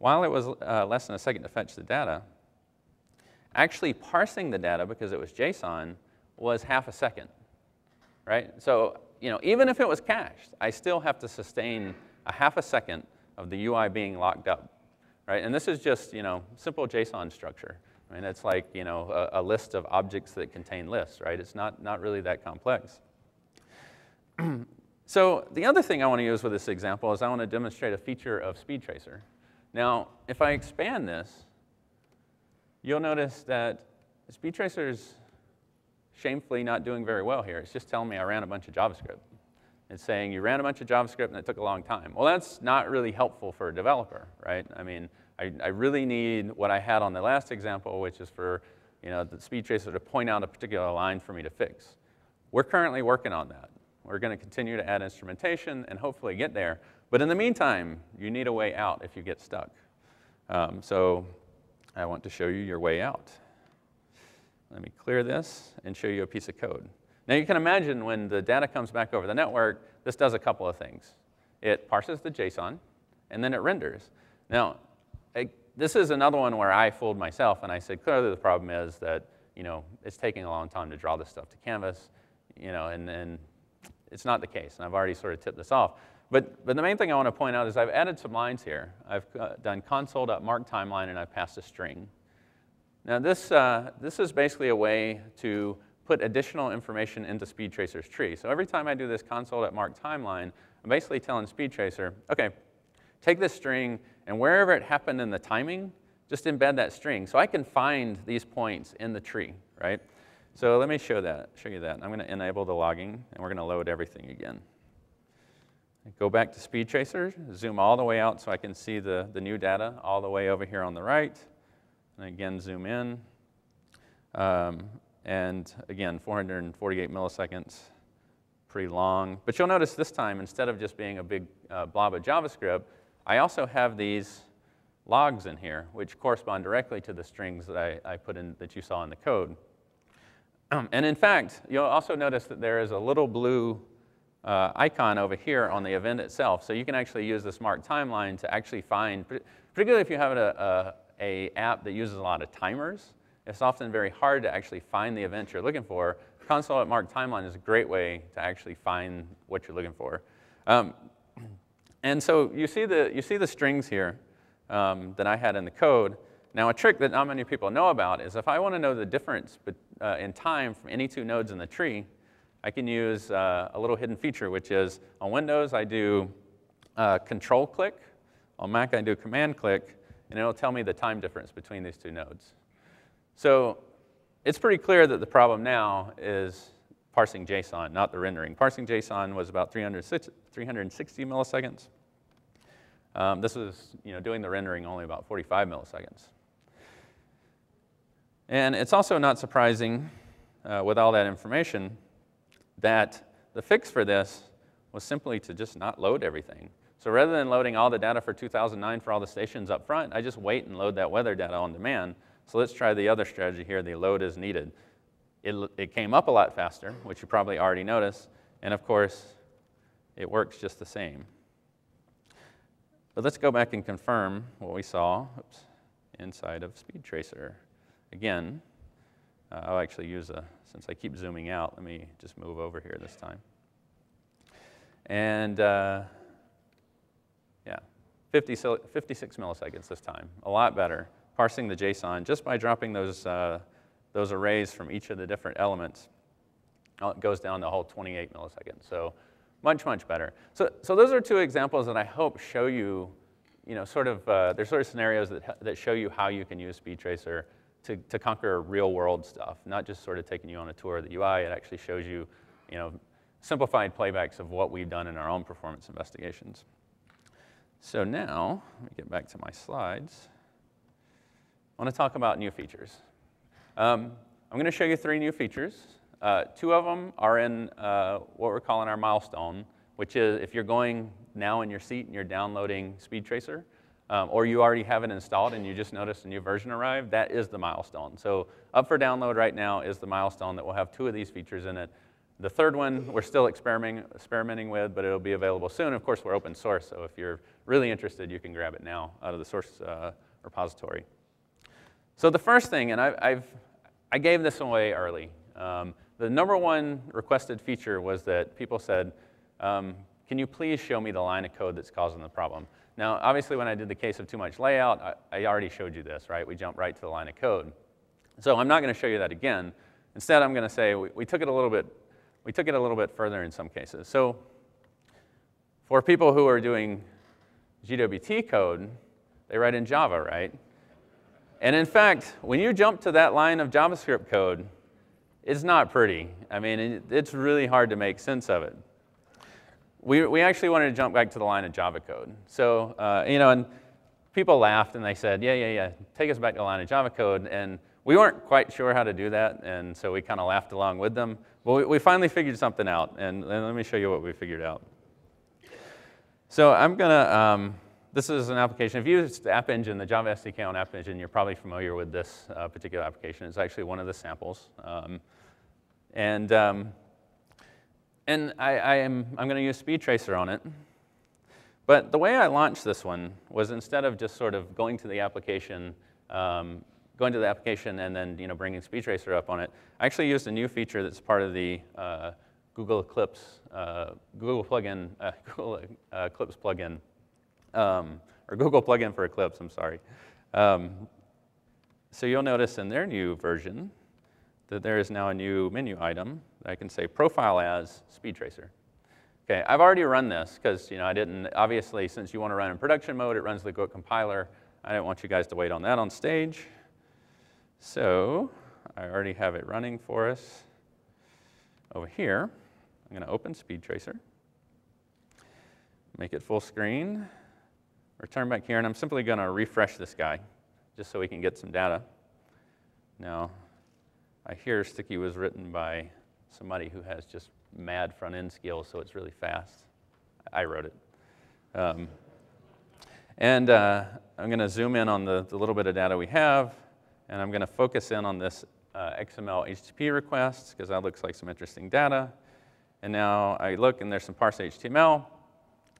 while it was uh, less than a second to fetch the data, Actually parsing the data, because it was JSON, was half a second, right? So you know, even if it was cached, I still have to sustain a half a second of the UI being locked up, right? And this is just, you know, simple JSON structure. I mean, it's like, you know, a, a list of objects that contain lists, right? It's not, not really that complex. so the other thing I want to use with this example is I want to demonstrate a feature of SpeedTracer. Now, if I expand this, you'll notice that SpeedTracer is shamefully not doing very well here. It's just telling me I ran a bunch of JavaScript. It's saying you ran a bunch of JavaScript and it took a long time. Well, that's not really helpful for a developer, right? I mean, I, I really need what I had on the last example, which is for you know, the SpeedTracer to point out a particular line for me to fix. We're currently working on that. We're going to continue to add instrumentation and hopefully get there. But in the meantime, you need a way out if you get stuck. Um, so I want to show you your way out. Let me clear this and show you a piece of code. Now you can imagine when the data comes back over the network, this does a couple of things. It parses the JSON, and then it renders. Now, this is another one where I fooled myself, and I said, clearly the problem is that you know, it's taking a long time to draw this stuff to canvas, you know, and, and it's not the case, and I've already sort of tipped this off. But, but the main thing I want to point out is I've added some lines here. I've uh, done console.markTimeline, and I've passed a string. Now this, uh, this is basically a way to put additional information into SpeedTracer's tree. So every time I do this console.markTimeline, I'm basically telling SpeedTracer, okay, take this string, and wherever it happened in the timing, just embed that string. So I can find these points in the tree, right? So let me show that, show you that. I'm going to enable the logging, and we're going to load everything again. Go back to SpeedTracer, zoom all the way out so I can see the, the new data all the way over here on the right. And again, zoom in. Um, and again, 448 milliseconds, pretty long. But you'll notice this time, instead of just being a big uh, blob of JavaScript, I also have these logs in here, which correspond directly to the strings that I, I put in that you saw in the code. Um, and in fact, you'll also notice that there is a little blue uh, icon over here on the event itself. So you can actually use the smart timeline to actually find, particularly if you have a, a, a app that uses a lot of timers, it's often very hard to actually find the event you're looking for. Console at mark timeline is a great way to actually find what you're looking for. Um, and so you see the, you see the strings here um, that I had in the code. Now, a trick that not many people know about is if I want to know the difference uh, in time from any two nodes in the tree, I can use uh, a little hidden feature, which is on Windows, I do uh, control click. On Mac, I do command click, and it'll tell me the time difference between these two nodes. So it's pretty clear that the problem now is parsing JSON, not the rendering. Parsing JSON was about 360 milliseconds. Um, this was you know, doing the rendering only about 45 milliseconds. And it's also not surprising, uh, with all that information, that the fix for this was simply to just not load everything. So rather than loading all the data for 2009 for all the stations up front, I just wait and load that weather data on demand. So let's try the other strategy here, the load as needed. It, it came up a lot faster, which you probably already noticed, and of course, it works just the same. But let's go back and confirm what we saw oops, inside of SpeedTracer. Again, uh, I'll actually use a, since I keep zooming out, let me just move over here this time. And uh, yeah, 50, 56 milliseconds this time, a lot better. Parsing the JSON just by dropping those, uh, those arrays from each of the different elements. It goes down a whole 28 milliseconds. So much, much better. So, so those are two examples that I hope show you, you know, sort of, uh, sort of scenarios that, that show you how you can use SpeedTracer to, to conquer real world stuff, not just sort of taking you on a tour of the UI. It actually shows you, you know, simplified playbacks of what we've done in our own performance investigations. So now, let me get back to my slides. I want to talk about new features. Um, I'm going to show you three new features. Uh, two of them are in uh, what we're calling our milestone, which is if you're going now in your seat and you're downloading SpeedTracer, um, or you already have it installed and you just noticed a new version arrived, that is the milestone. So up for download right now is the milestone that will have two of these features in it. The third one we're still experimenting, experimenting with, but it'll be available soon. Of course, we're open source, so if you're really interested, you can grab it now out of the source uh, repository. So the first thing, and I, I've, I gave this away early. Um, the number one requested feature was that people said, um, can you please show me the line of code that's causing the problem? Now, obviously, when I did the case of too much layout, I, I already showed you this, right? We jumped right to the line of code. So I'm not going to show you that again. Instead, I'm going to say we, we, took it a little bit, we took it a little bit further in some cases. So for people who are doing GWT code, they write in Java, right? And in fact, when you jump to that line of JavaScript code, it's not pretty. I mean, it, it's really hard to make sense of it. We, we actually wanted to jump back to the line of Java code. So, uh, you know, and people laughed and they said, yeah, yeah, yeah, take us back to the line of Java code. And we weren't quite sure how to do that, and so we kind of laughed along with them. But we, we finally figured something out, and, and, let me show you what we figured out. So I'm going to um, this is an application. If you used App Engine, the Java SDK on App Engine, you're probably familiar with this uh, particular application. It's actually one of the samples. Um, and um, and I, I am, I'm going to use Speed Tracer on it. But the way I launched this one was instead of just sort of going to the application, um, going to the application and then you know, bringing Speed Tracer up on it, I actually used a new feature that's part of the uh, Google Eclipse, uh, Google plugin, uh, Google uh, Eclipse plugin, um, or Google plugin for Eclipse, I'm sorry. Um, so you'll notice in their new version that there is now a new menu item I can say profile as speed tracer. Okay, I've already run this because you know I didn't, obviously since you want to run in production mode, it runs the GWT compiler. I didn't want you guys to wait on that on stage. So I already have it running for us over here. I'm going to open Speed Tracer, make it full screen, return back here, and I'm simply going to refresh this guy just so we can get some data. Now, I hear Sticky was written by somebody who has just mad front end skills, so it's really fast. I wrote it. Um, and uh, I'm going to zoom in on the, the, little bit of data we have, and I'm going to focus in on this uh, XML HTTP request because that looks like some interesting data. And now I look, and there's some parse HTML.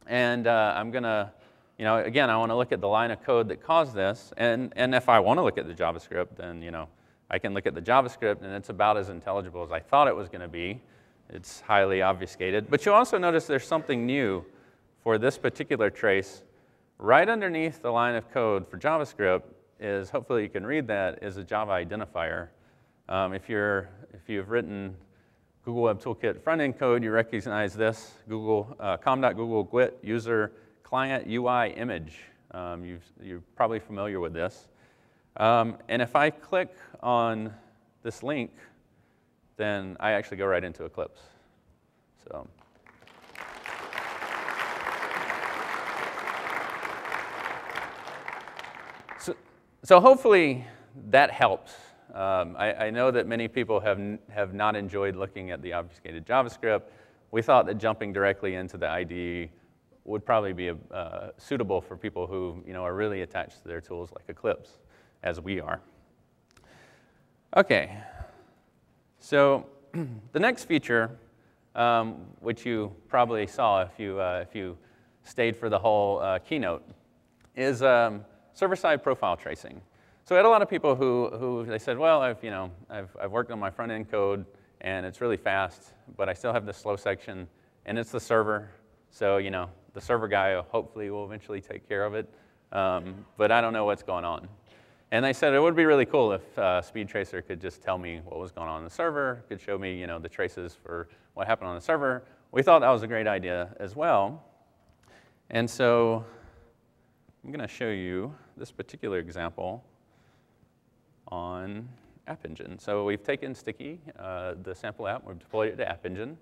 And uh, I'm going to, you know, again, I want to look at the line of code that caused this. And, and if I want to look at the JavaScript, then, you know, I can look at the JavaScript and it's about as intelligible as I thought it was going to be. It's highly obfuscated. But you'll also notice there's something new for this particular trace. Right underneath the line of code for JavaScript is, hopefully you can read that, is a Java identifier. Um, if, you're, if you've written Google Web Toolkit front-end code, you recognize this, Google, uh, com.google user client UI image. Um, you are probably familiar with this. Um, and if I click on this link, then I actually go right into Eclipse. So. So, so hopefully that helps. Um, I, I, know that many people have, have not enjoyed looking at the obfuscated JavaScript. We thought that jumping directly into the IDE would probably be a, uh, suitable for people who you know, are really attached to their tools like Eclipse as we are. Okay, so the next feature, um, which you probably saw if you, uh, if you stayed for the whole uh, keynote, is um, server-side profile tracing. So I had a lot of people who, who they said, well, I've, you know, I've, I've worked on my front-end code, and it's really fast, but I still have this slow section, and it's the server. So, you know, the server guy hopefully will eventually take care of it, um, but I don't know what's going on. And they said it would be really cool if uh, Speed Tracer could just tell me what was going on in the server, could show me you know, the traces for what happened on the server. We thought that was a great idea as well. And so I'm going to show you this particular example on App Engine. So we've taken Sticky, uh, the sample app, we've deployed it to App Engine.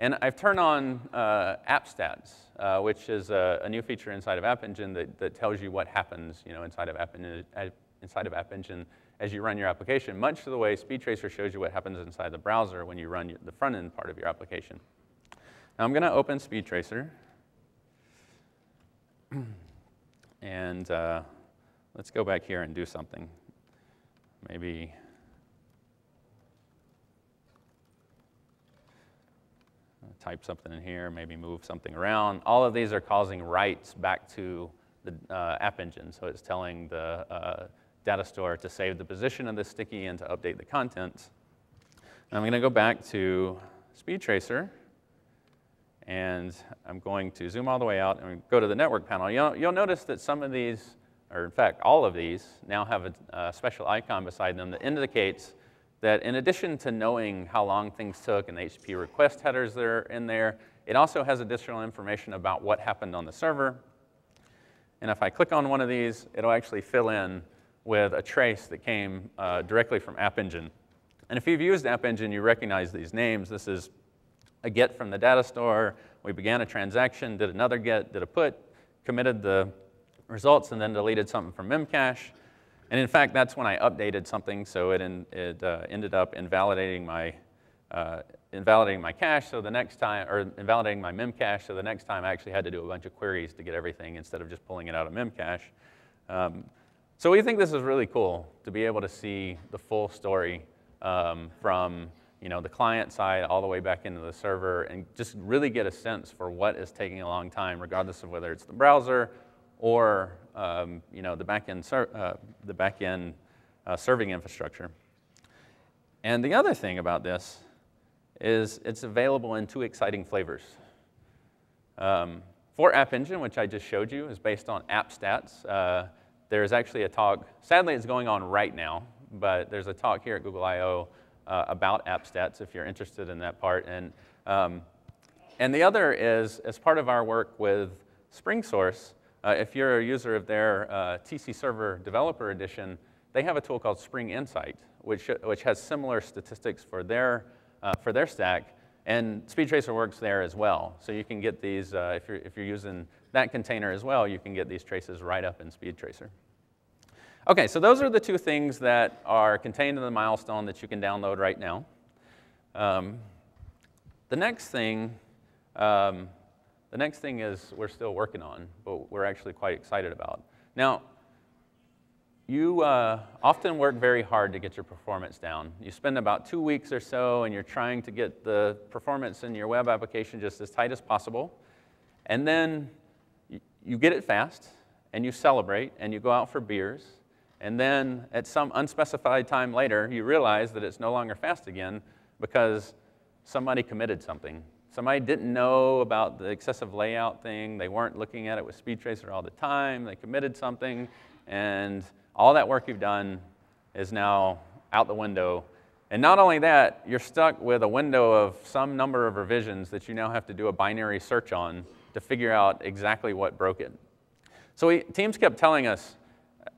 And I've turned on uh, App Stats, uh, which is a, a, new feature inside of App Engine that, that tells you what happens you know, inside of App Engine, inside of App Engine as you run your application, much the way Speed Tracer shows you what happens inside the browser when you run the front end part of your application. Now I'm going to open Speed Tracer. and uh, let's go back here and do something. Maybe type something in here, maybe move something around. All of these are causing writes back to the uh, App Engine. So it's telling the uh, data store to save the position of the sticky and to update the contents. And I'm going to go back to Speed Tracer, and I'm going to zoom all the way out and go to the network panel. You'll, you'll notice that some of these, or in fact, all of these, now have a, a special icon beside them that indicates that in addition to knowing how long things took and the HTTP request headers that are in there, it also has additional information about what happened on the server. And if I click on one of these, it'll actually fill in with a trace that came uh, directly from App Engine. And if you've used App Engine, you recognize these names. This is a get from the data store. We began a transaction, did another get, did a put, committed the results, and then deleted something from Memcache. And in fact, that's when I updated something, so it, in, it uh, ended up invalidating my, uh, invalidating my cache, so the next time, or invalidating my memcache, so the next time I actually had to do a bunch of queries to get everything instead of just pulling it out of memcache. Um, so we think this is really cool to be able to see the full story um, from you know, the client side all the way back into the server and just really get a sense for what is taking a long time, regardless of whether it's the browser or um, you know, the backend, uh, the backend uh, serving infrastructure. And the other thing about this is it's available in two exciting flavors. Um, for App Engine, which I just showed you, is based on app stats. Uh, there's actually a talk, sadly it's going on right now, but there's a talk here at Google I.O. Uh, about app stats if you're interested in that part. And, um, and the other is, as part of our work with SpringSource, uh, if you're a user of their uh, TC Server Developer Edition, they have a tool called Spring Insight, which, which has similar statistics for their, uh, for their stack. And SpeedTracer works there as well. So you can get these, uh, if, you're, if you're using that container as well, you can get these traces right up in SpeedTracer. Okay, so those are the two things that are contained in the milestone that you can download right now. Um, the next thing, um, the next thing is we're still working on, but we're actually quite excited about. Now, you uh, often work very hard to get your performance down. You spend about two weeks or so and you're trying to get the performance in your web application just as tight as possible. And then you get it fast and you celebrate and you go out for beers. And then at some unspecified time later, you realize that it's no longer fast again because somebody committed something. Somebody didn't know about the excessive layout thing. They weren't looking at it with speed SpeedTracer all the time. They committed something and all that work you've done is now out the window. And not only that, you're stuck with a window of some number of revisions that you now have to do a binary search on to figure out exactly what broke it. So we, teams kept telling us,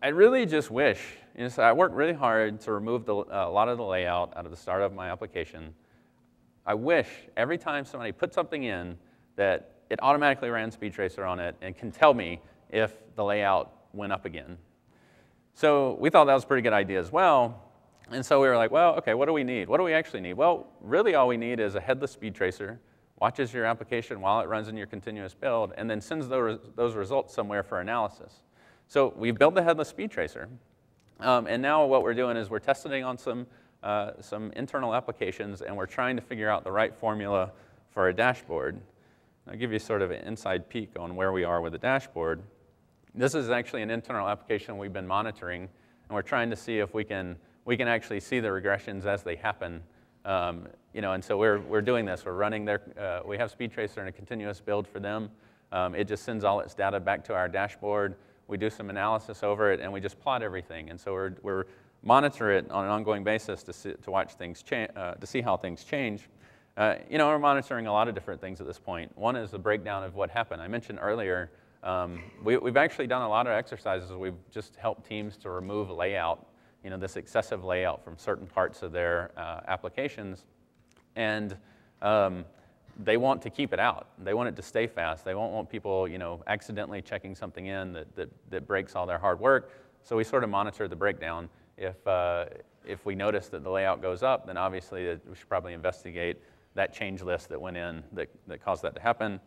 I really just wish, you know, so I worked really hard to remove the, uh, a lot of the layout out of the start of my application. I wish every time somebody put something in that it automatically ran SpeedTracer on it and can tell me if the layout went up again. So we thought that was a pretty good idea as well. And so we were like, well, okay, what do we need? What do we actually need? Well, really all we need is a headless speed tracer, watches your application while it runs in your continuous build, and then sends those, results somewhere for analysis. So we've built the headless speed tracer. Um, and now what we're doing is we're testing on some, uh, some internal applications, and we're trying to figure out the right formula for a dashboard. I'll give you sort of an inside peek on where we are with the dashboard. This is actually an internal application we've been monitoring, and we're trying to see if we can, we can actually see the regressions as they happen. Um, you know, and so we're, we're doing this. We're running their, uh, we have SpeedTracer in a continuous build for them. Um, it just sends all its data back to our dashboard. We do some analysis over it, and we just plot everything. And so we're, we're monitor it on an ongoing basis to, see, to watch things change, uh, to see how things change. Uh, you know, we're monitoring a lot of different things at this point. One is the breakdown of what happened. I mentioned earlier um, we, have actually done a lot of exercises. We've just helped teams to remove layout, you know, this excessive layout from certain parts of their uh, applications. And um, they want to keep it out. They want it to stay fast. They won't want people, you know, accidentally checking something in that, that, that breaks all their hard work. So we sort of monitor the breakdown. If, uh, if we notice that the layout goes up, then obviously we should probably investigate that change list that went in that, that caused that to happen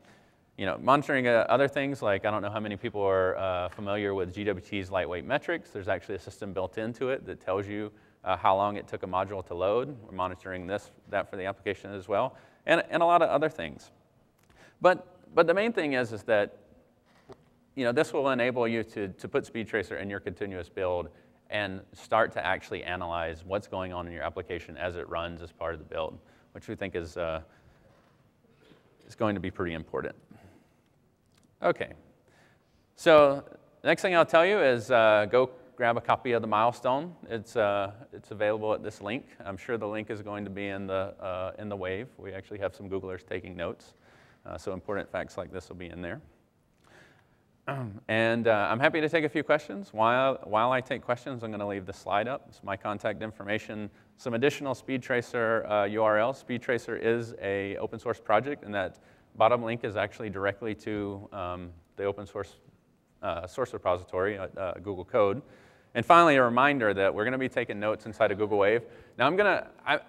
you know, monitoring uh, other things like I don't know how many people are uh, familiar with GWT's lightweight metrics. There's actually a system built into it that tells you uh, how long it took a module to load. We're monitoring this, that for the application as well, and, and a lot of other things. But, but the main thing is, is that you know, this will enable you to, to put SpeedTracer in your continuous build and start to actually analyze what's going on in your application as it runs as part of the build, which we think is, uh, is going to be pretty important. Okay. So next thing I'll tell you is uh, go grab a copy of the milestone. It's, uh, it's available at this link. I'm sure the link is going to be in the, uh, in the wave. We actually have some Googlers taking notes. Uh, so important facts like this will be in there. and uh, I'm happy to take a few questions. While, while I take questions, I'm going to leave the slide up. It's my contact information, some additional SpeedTracer URL. Uh, SpeedTracer is a open source project, and that bottom link is actually directly to um, the open source uh, source repository, uh, uh, Google Code. And finally, a reminder that we're going to be taking notes inside of Google Wave. Now, I'm going to,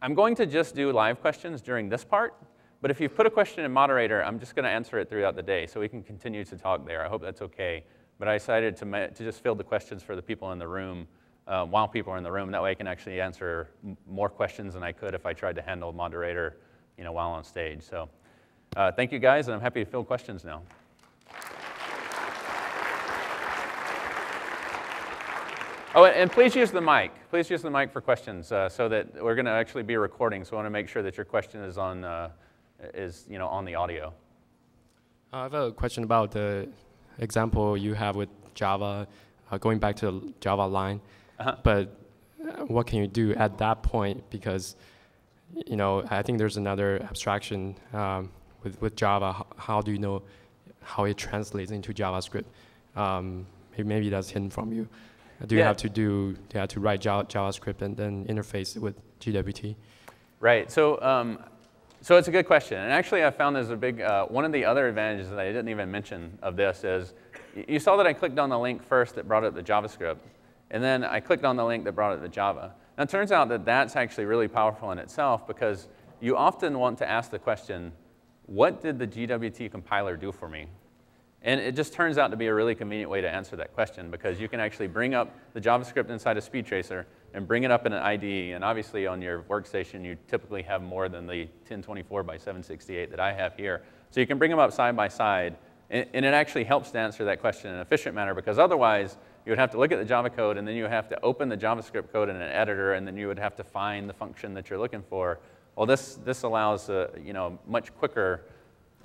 I'm going to just do live questions during this part, but if you put a question in moderator, I'm just going to answer it throughout the day so we can continue to talk there. I hope that's okay. But I decided to, to just field the questions for the people in the room uh, while people are in the room. That way I can actually answer more questions than I could if I tried to handle moderator you know, while on stage. So uh, thank you guys, and I'm happy to field questions now. Oh, and please use the mic. Please use the mic for questions uh, so that we're going to actually be recording. So I want to make sure that your question is on, uh, is, you know, on the audio. I have a question about the example you have with Java, uh, going back to the Java line. -huh. But uh, what can you do at that point? Because, you know, I think there's another abstraction um, with, with Java. How do you know how it translates into JavaScript? Um, maybe that's hidden from you. Do you yeah. have to do, do have to write Java, JavaScript and then interface it with GWT? Right. So, um, so it's a good question. And actually, I found there's a big, uh, one of the other advantages that I didn't even mention of this is, you saw that I clicked on the link first that brought up the JavaScript. And then I clicked on the link that brought it to Java. Now, it turns out that that's actually really powerful in itself because you often want to ask the question, what did the GWT compiler do for me? And it just turns out to be a really convenient way to answer that question because you can actually bring up the JavaScript inside of SpeedTracer and bring it up in an IDE. And obviously on your workstation, you typically have more than the 1024 by 768 that I have here. So you can bring them up side by side. And, it actually helps to answer that question in an efficient manner because otherwise, you would have to look at the Java code, and then you have to open the JavaScript code in an editor, and then you would have to find the function that you're looking for. Well, this, this allows a you know, much quicker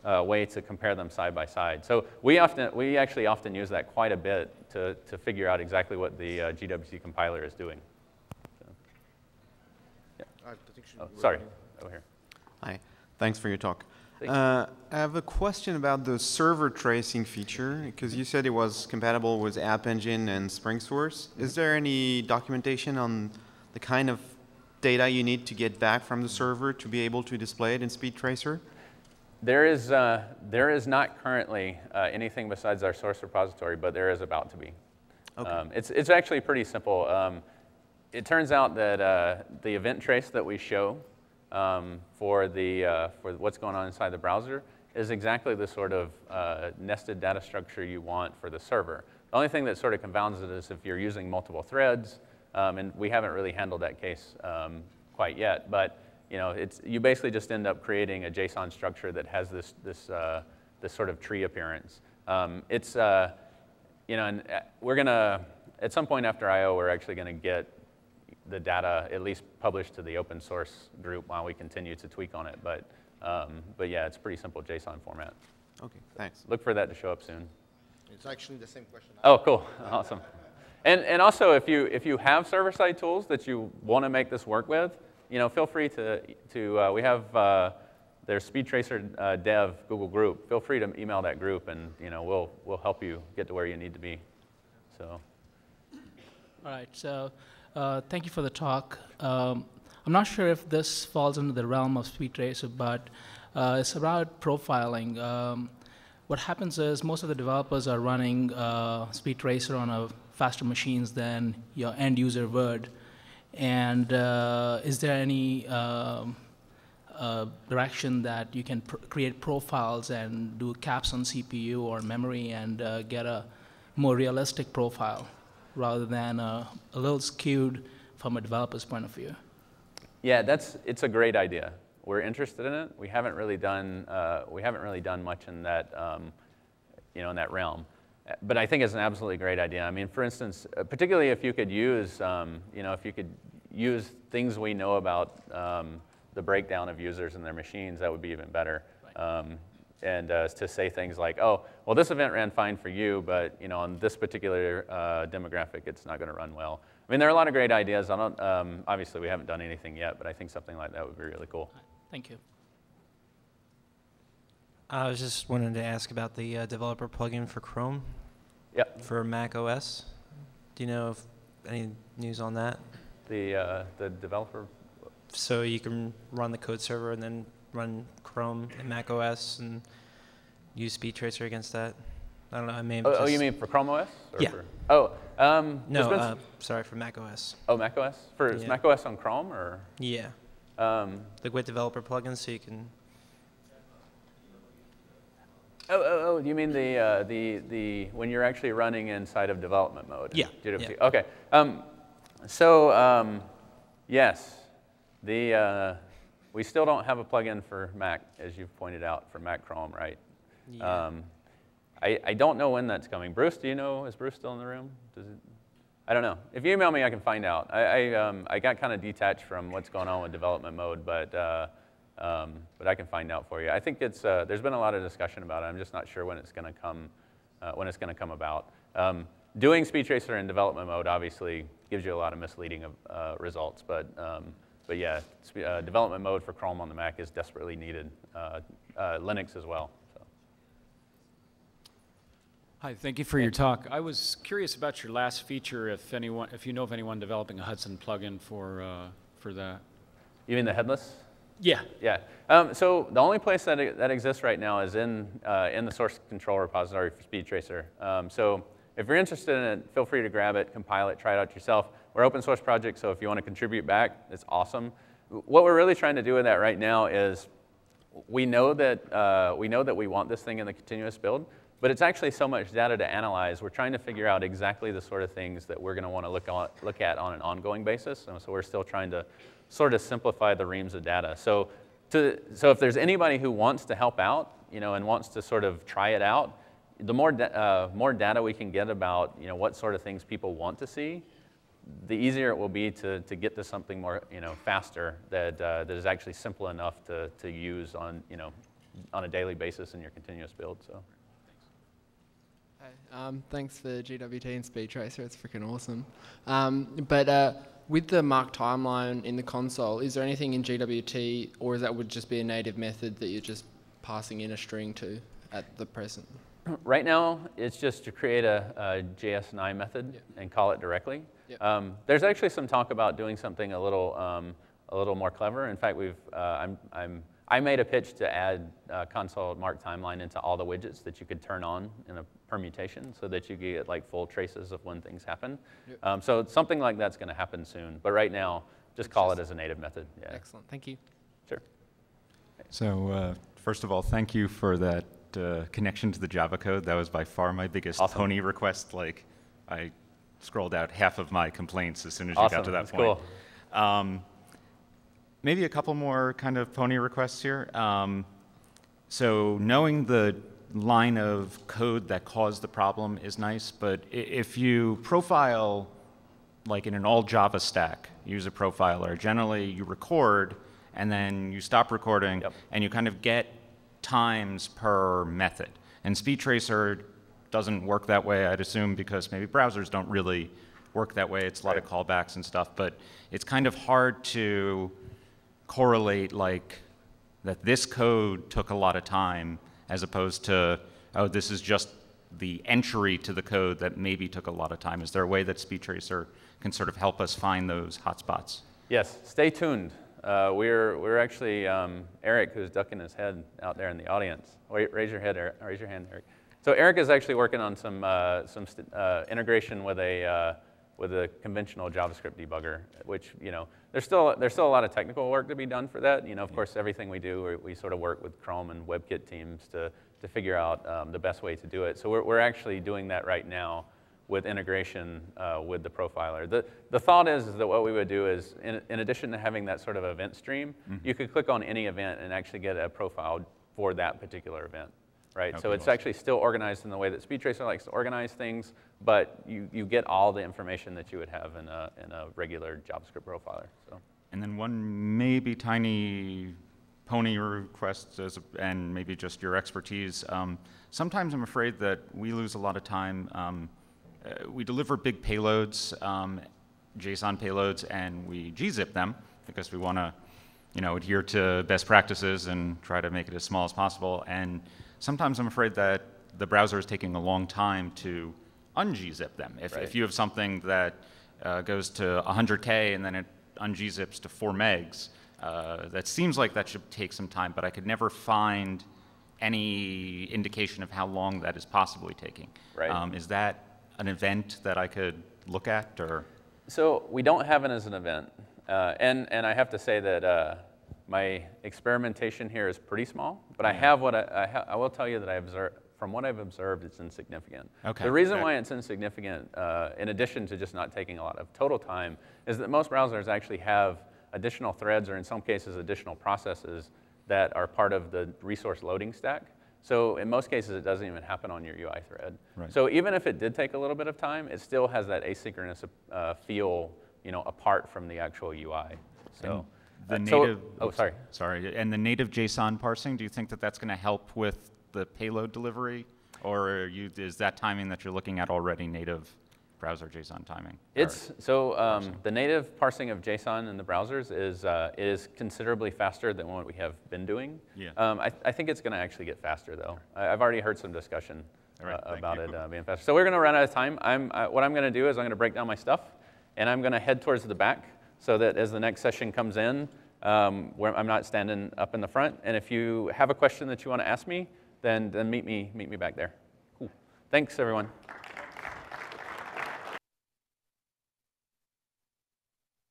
uh, way to compare them side by side. So we, often, we actually often use that quite a bit to, to figure out exactly what the uh, GWT compiler is doing. So, yeah. oh, sorry, over here. Hi, thanks for your talk. Uh, I have a question about the server tracing feature, because you said it was compatible with App Engine and Spring Source. Is there any documentation on the kind of data you need to get back from the server to be able to display it in SpeedTracer? There is, uh, there is not currently uh, anything besides our source repository, but there is about to be. Okay. Um, it's, it's actually pretty simple. Um, it turns out that uh, the event trace that we show um, for, the, uh, for what's going on inside the browser is exactly the sort of uh, nested data structure you want for the server. The only thing that sort of confounds it is if you're using multiple threads, um, and we haven't really handled that case um, quite yet, but you know, it's, you basically just end up creating a JSON structure that has this, this, uh, this sort of tree appearance. Um, it's, uh, you know, and uh, we're gonna, at some point after I.O., we're actually gonna get the data at least published to the open source group while we continue to tweak on it. But, um, but yeah, it's a pretty simple JSON format. Okay, thanks. Look for that to show up soon. It's actually the same question. Oh, cool, awesome. And, and also, if you, if you have server-side tools that you want to make this work with, you know, feel free to, to uh, we have uh, their SpeedTracer uh, dev Google group. Feel free to email that group, and you know, we'll, we'll help you get to where you need to be. So. All right, so uh, thank you for the talk. Um, I'm not sure if this falls into the realm of SpeedTracer, but uh, it's about profiling. Um, what happens is most of the developers are running uh, SpeedTracer on a faster machines than your end user would. And uh, is there any um, uh, direction that you can pr create profiles and do caps on CPU or memory and uh, get a more realistic profile? rather than a, a little skewed from a developer's point of view. Yeah, that's, it's a great idea. We're interested in it. We haven't really done, uh, we haven't really done much in that, um, you know, in that realm. But I think it's an absolutely great idea. I mean, for instance, uh, particularly if you could use, um, you know, if you could use things we know about um, the breakdown of users and their machines, that would be even better. Right. Um, and uh, to say things like, oh, well, this event ran fine for you, but you know, on this particular uh, demographic, it's not going to run well. I mean, there are a lot of great ideas. I don't, um, obviously, we haven't done anything yet, but I think something like that would be really cool. Thank you. I was just wanting to ask about the uh, developer plugin for Chrome. Yep. For Mac OS. Do you know if any news on that? The uh, the developer. So you can run the code server and then run Chrome and Mac OS and use Speed Tracer against that? I don't know. I may. Oh, oh, you mean for Chrome OS? yeah. For, oh, um, no. Uh, sorry, for Mac OS. Oh, Mac OS for yeah. Mac OS on Chrome or? Yeah. Um, Like with developer plugin, so you can. Oh, oh, oh, you mean the, uh, the, the, when you're actually running inside of development mode? Yeah, yeah. Okay. Um, so, um, yes, the, uh, we still don't have a plugin for Mac, as you've pointed out, for Mac Chrome, right? Yeah. Um, I, I don't know when that's coming. Bruce, do you know? Is Bruce still in the room? Does it? I don't know. If you email me, I can find out. I, I, um, I got kind of detached from what's going on with development mode, but, uh, um, but I can find out for you. I think it's, uh, there's been a lot of discussion about it. I'm just not sure when it's going to come, uh, when it's going to come about. Um, doing speed tracer in development mode obviously gives you a lot of misleading of, uh, results, but, um, but yeah, uh, development mode for Chrome on the Mac is desperately needed. Uh, uh, Linux as well. So. Hi, thank you for your talk. I was curious about your last feature, if anyone, if you know of anyone developing a Hudson plugin for, uh, for that. You mean the headless? Yeah. Yeah. Um, so the only place that, that exists right now is in, uh, in the source control repository for SpeedTracer. Um, so if you're interested in it, feel free to grab it, compile it, try it out yourself. We're open source project, so if you want to contribute back, it's awesome. What we're really trying to do with that right now is we know that uh, we know that we want this thing in the continuous build, but it's actually so much data to analyze. We're trying to figure out exactly the sort of things that we're going to want to look, on, look at on an ongoing basis. And so we're still trying to sort of simplify the reams of data. So, to, so if there's anybody who wants to help out, you know, and wants to sort of try it out, the more, da- uh, more data we can get about, you know, what sort of things people want to see, the easier it will be to, to get to something more, you know, faster that, uh, that is actually simple enough to, to use on, you know, on a daily basis in your continuous build. So. Um, thanks for GWT and Speed Tracer. It's freaking awesome. Um, but uh, with the mark timeline in the console, is there anything in GWT, or is that would just be a native method that you're just passing in a string to at the present? Right now, it's just to create a, a JSNI method and call it directly. Yep. Um, there's actually some talk about doing something a little, um, a little more clever. In fact, we've, uh, I'm, I'm, I made a pitch to add uh, console mark timeline into all the widgets that you could turn on in a permutation so that you could get like full traces of when things happen. Yep. Um, so something like that's going to happen soon. But right now, just call it as a native method. Yeah, Excellent. Thank you. sure. So uh, first of all, thank you for that uh, connection to the Java code. That was by far my biggest Awesome. pony request. Like, I scrolled out half of my complaints as soon as Awesome. you got to that That's point. cool. Um, maybe a couple more kind of pony requests here. Um, so knowing the line of code that caused the problem is nice, but if you profile like in an all Java stack, use a profiler, generally you record and then you stop recording Yep. and you kind of get times per method. And SpeedTracer doesn't work that way, I'd assume, because maybe browsers don't really work that way. It's a lot of callbacks and stuff, but it's kind of hard to correlate like that this code took a lot of time as opposed to, oh, this is just the entry to the code that maybe took a lot of time. Is there a way that SpeedTracer can sort of help us find those hotspots? Yes, stay tuned. Uh, we're, we're actually, um, Eric, who's ducking his head out there in the audience. Wait, raise your head, Eric. Raise your hand, Eric. So Eric is actually working on some, uh, some uh, integration with a, uh, with a conventional JavaScript debugger, which, you know, there's still, there's still a lot of technical work to be done for that. You know, of course, everything we do, we, we sort of work with Chrome and WebKit teams to, to figure out um, the best way to do it. So we're, we're actually doing that right now with integration uh, with the profiler. The, the thought is, is that what we would do is, in, in addition to having that sort of event stream, you could click on any event and actually get a profile for that particular event, right? That'd so it's awesome. actually still organized in the way that SpeedTracer likes to organize things, but you, you get all the information that you would have in a, in a regular JavaScript profiler. So. And then one maybe tiny pony request, as a, and maybe just your expertise. Um, sometimes I'm afraid that we lose a lot of time. Um, uh, we deliver big payloads, um, JSON payloads, and we gzip them because we want to, you know, adhere to best practices and try to make it as small as possible. And sometimes I'm afraid that the browser is taking a long time to ungzip them. If, Right. if you have something that uh, goes to 100K and then it ungzips to 4 megs, uh, that seems like that should take some time, but I could never find any indication of how long that is possibly taking. Right. Um, is that an event that I could look at, or? So we don't have it as an event, uh, and and I have to say that uh, my experimentation here is pretty small, but I have what I, I, ha- I will tell you that I observe, from what I've observed, it's insignificant. Okay. The reason Okay. why it's insignificant, uh, in addition to just not taking a lot of total time, is that most browsers actually have additional threads or in some cases additional processes that are part of the resource loading stack. So in most cases, it doesn't even happen on your UI thread. Right. So even if it did take a little bit of time, it still has that asynchronous uh, feel, you know, apart from the actual UI. So The uh, so- native, oh, sorry. Sorry, and the native JSON parsing, do you think that that's going to help with the payload delivery? Or are you, is that timing that you're looking at already native browser JSON timing? It's so um, the native parsing of JSON in the browsers is uh, is considerably faster than what we have been doing. Yeah. Um, I, I think it's going to actually get faster though. I, I've already heard some discussion right, uh, about you. it uh, being faster. So we're going to run out of time. I'm uh, what I'm going to do is I'm going to break down my stuff, and I'm going to head towards the back so that as the next session comes in, um, where I'm not standing up in the front. And if you have a question that you want to ask me, then then meet me meet me back there. Cool. Thanks everyone.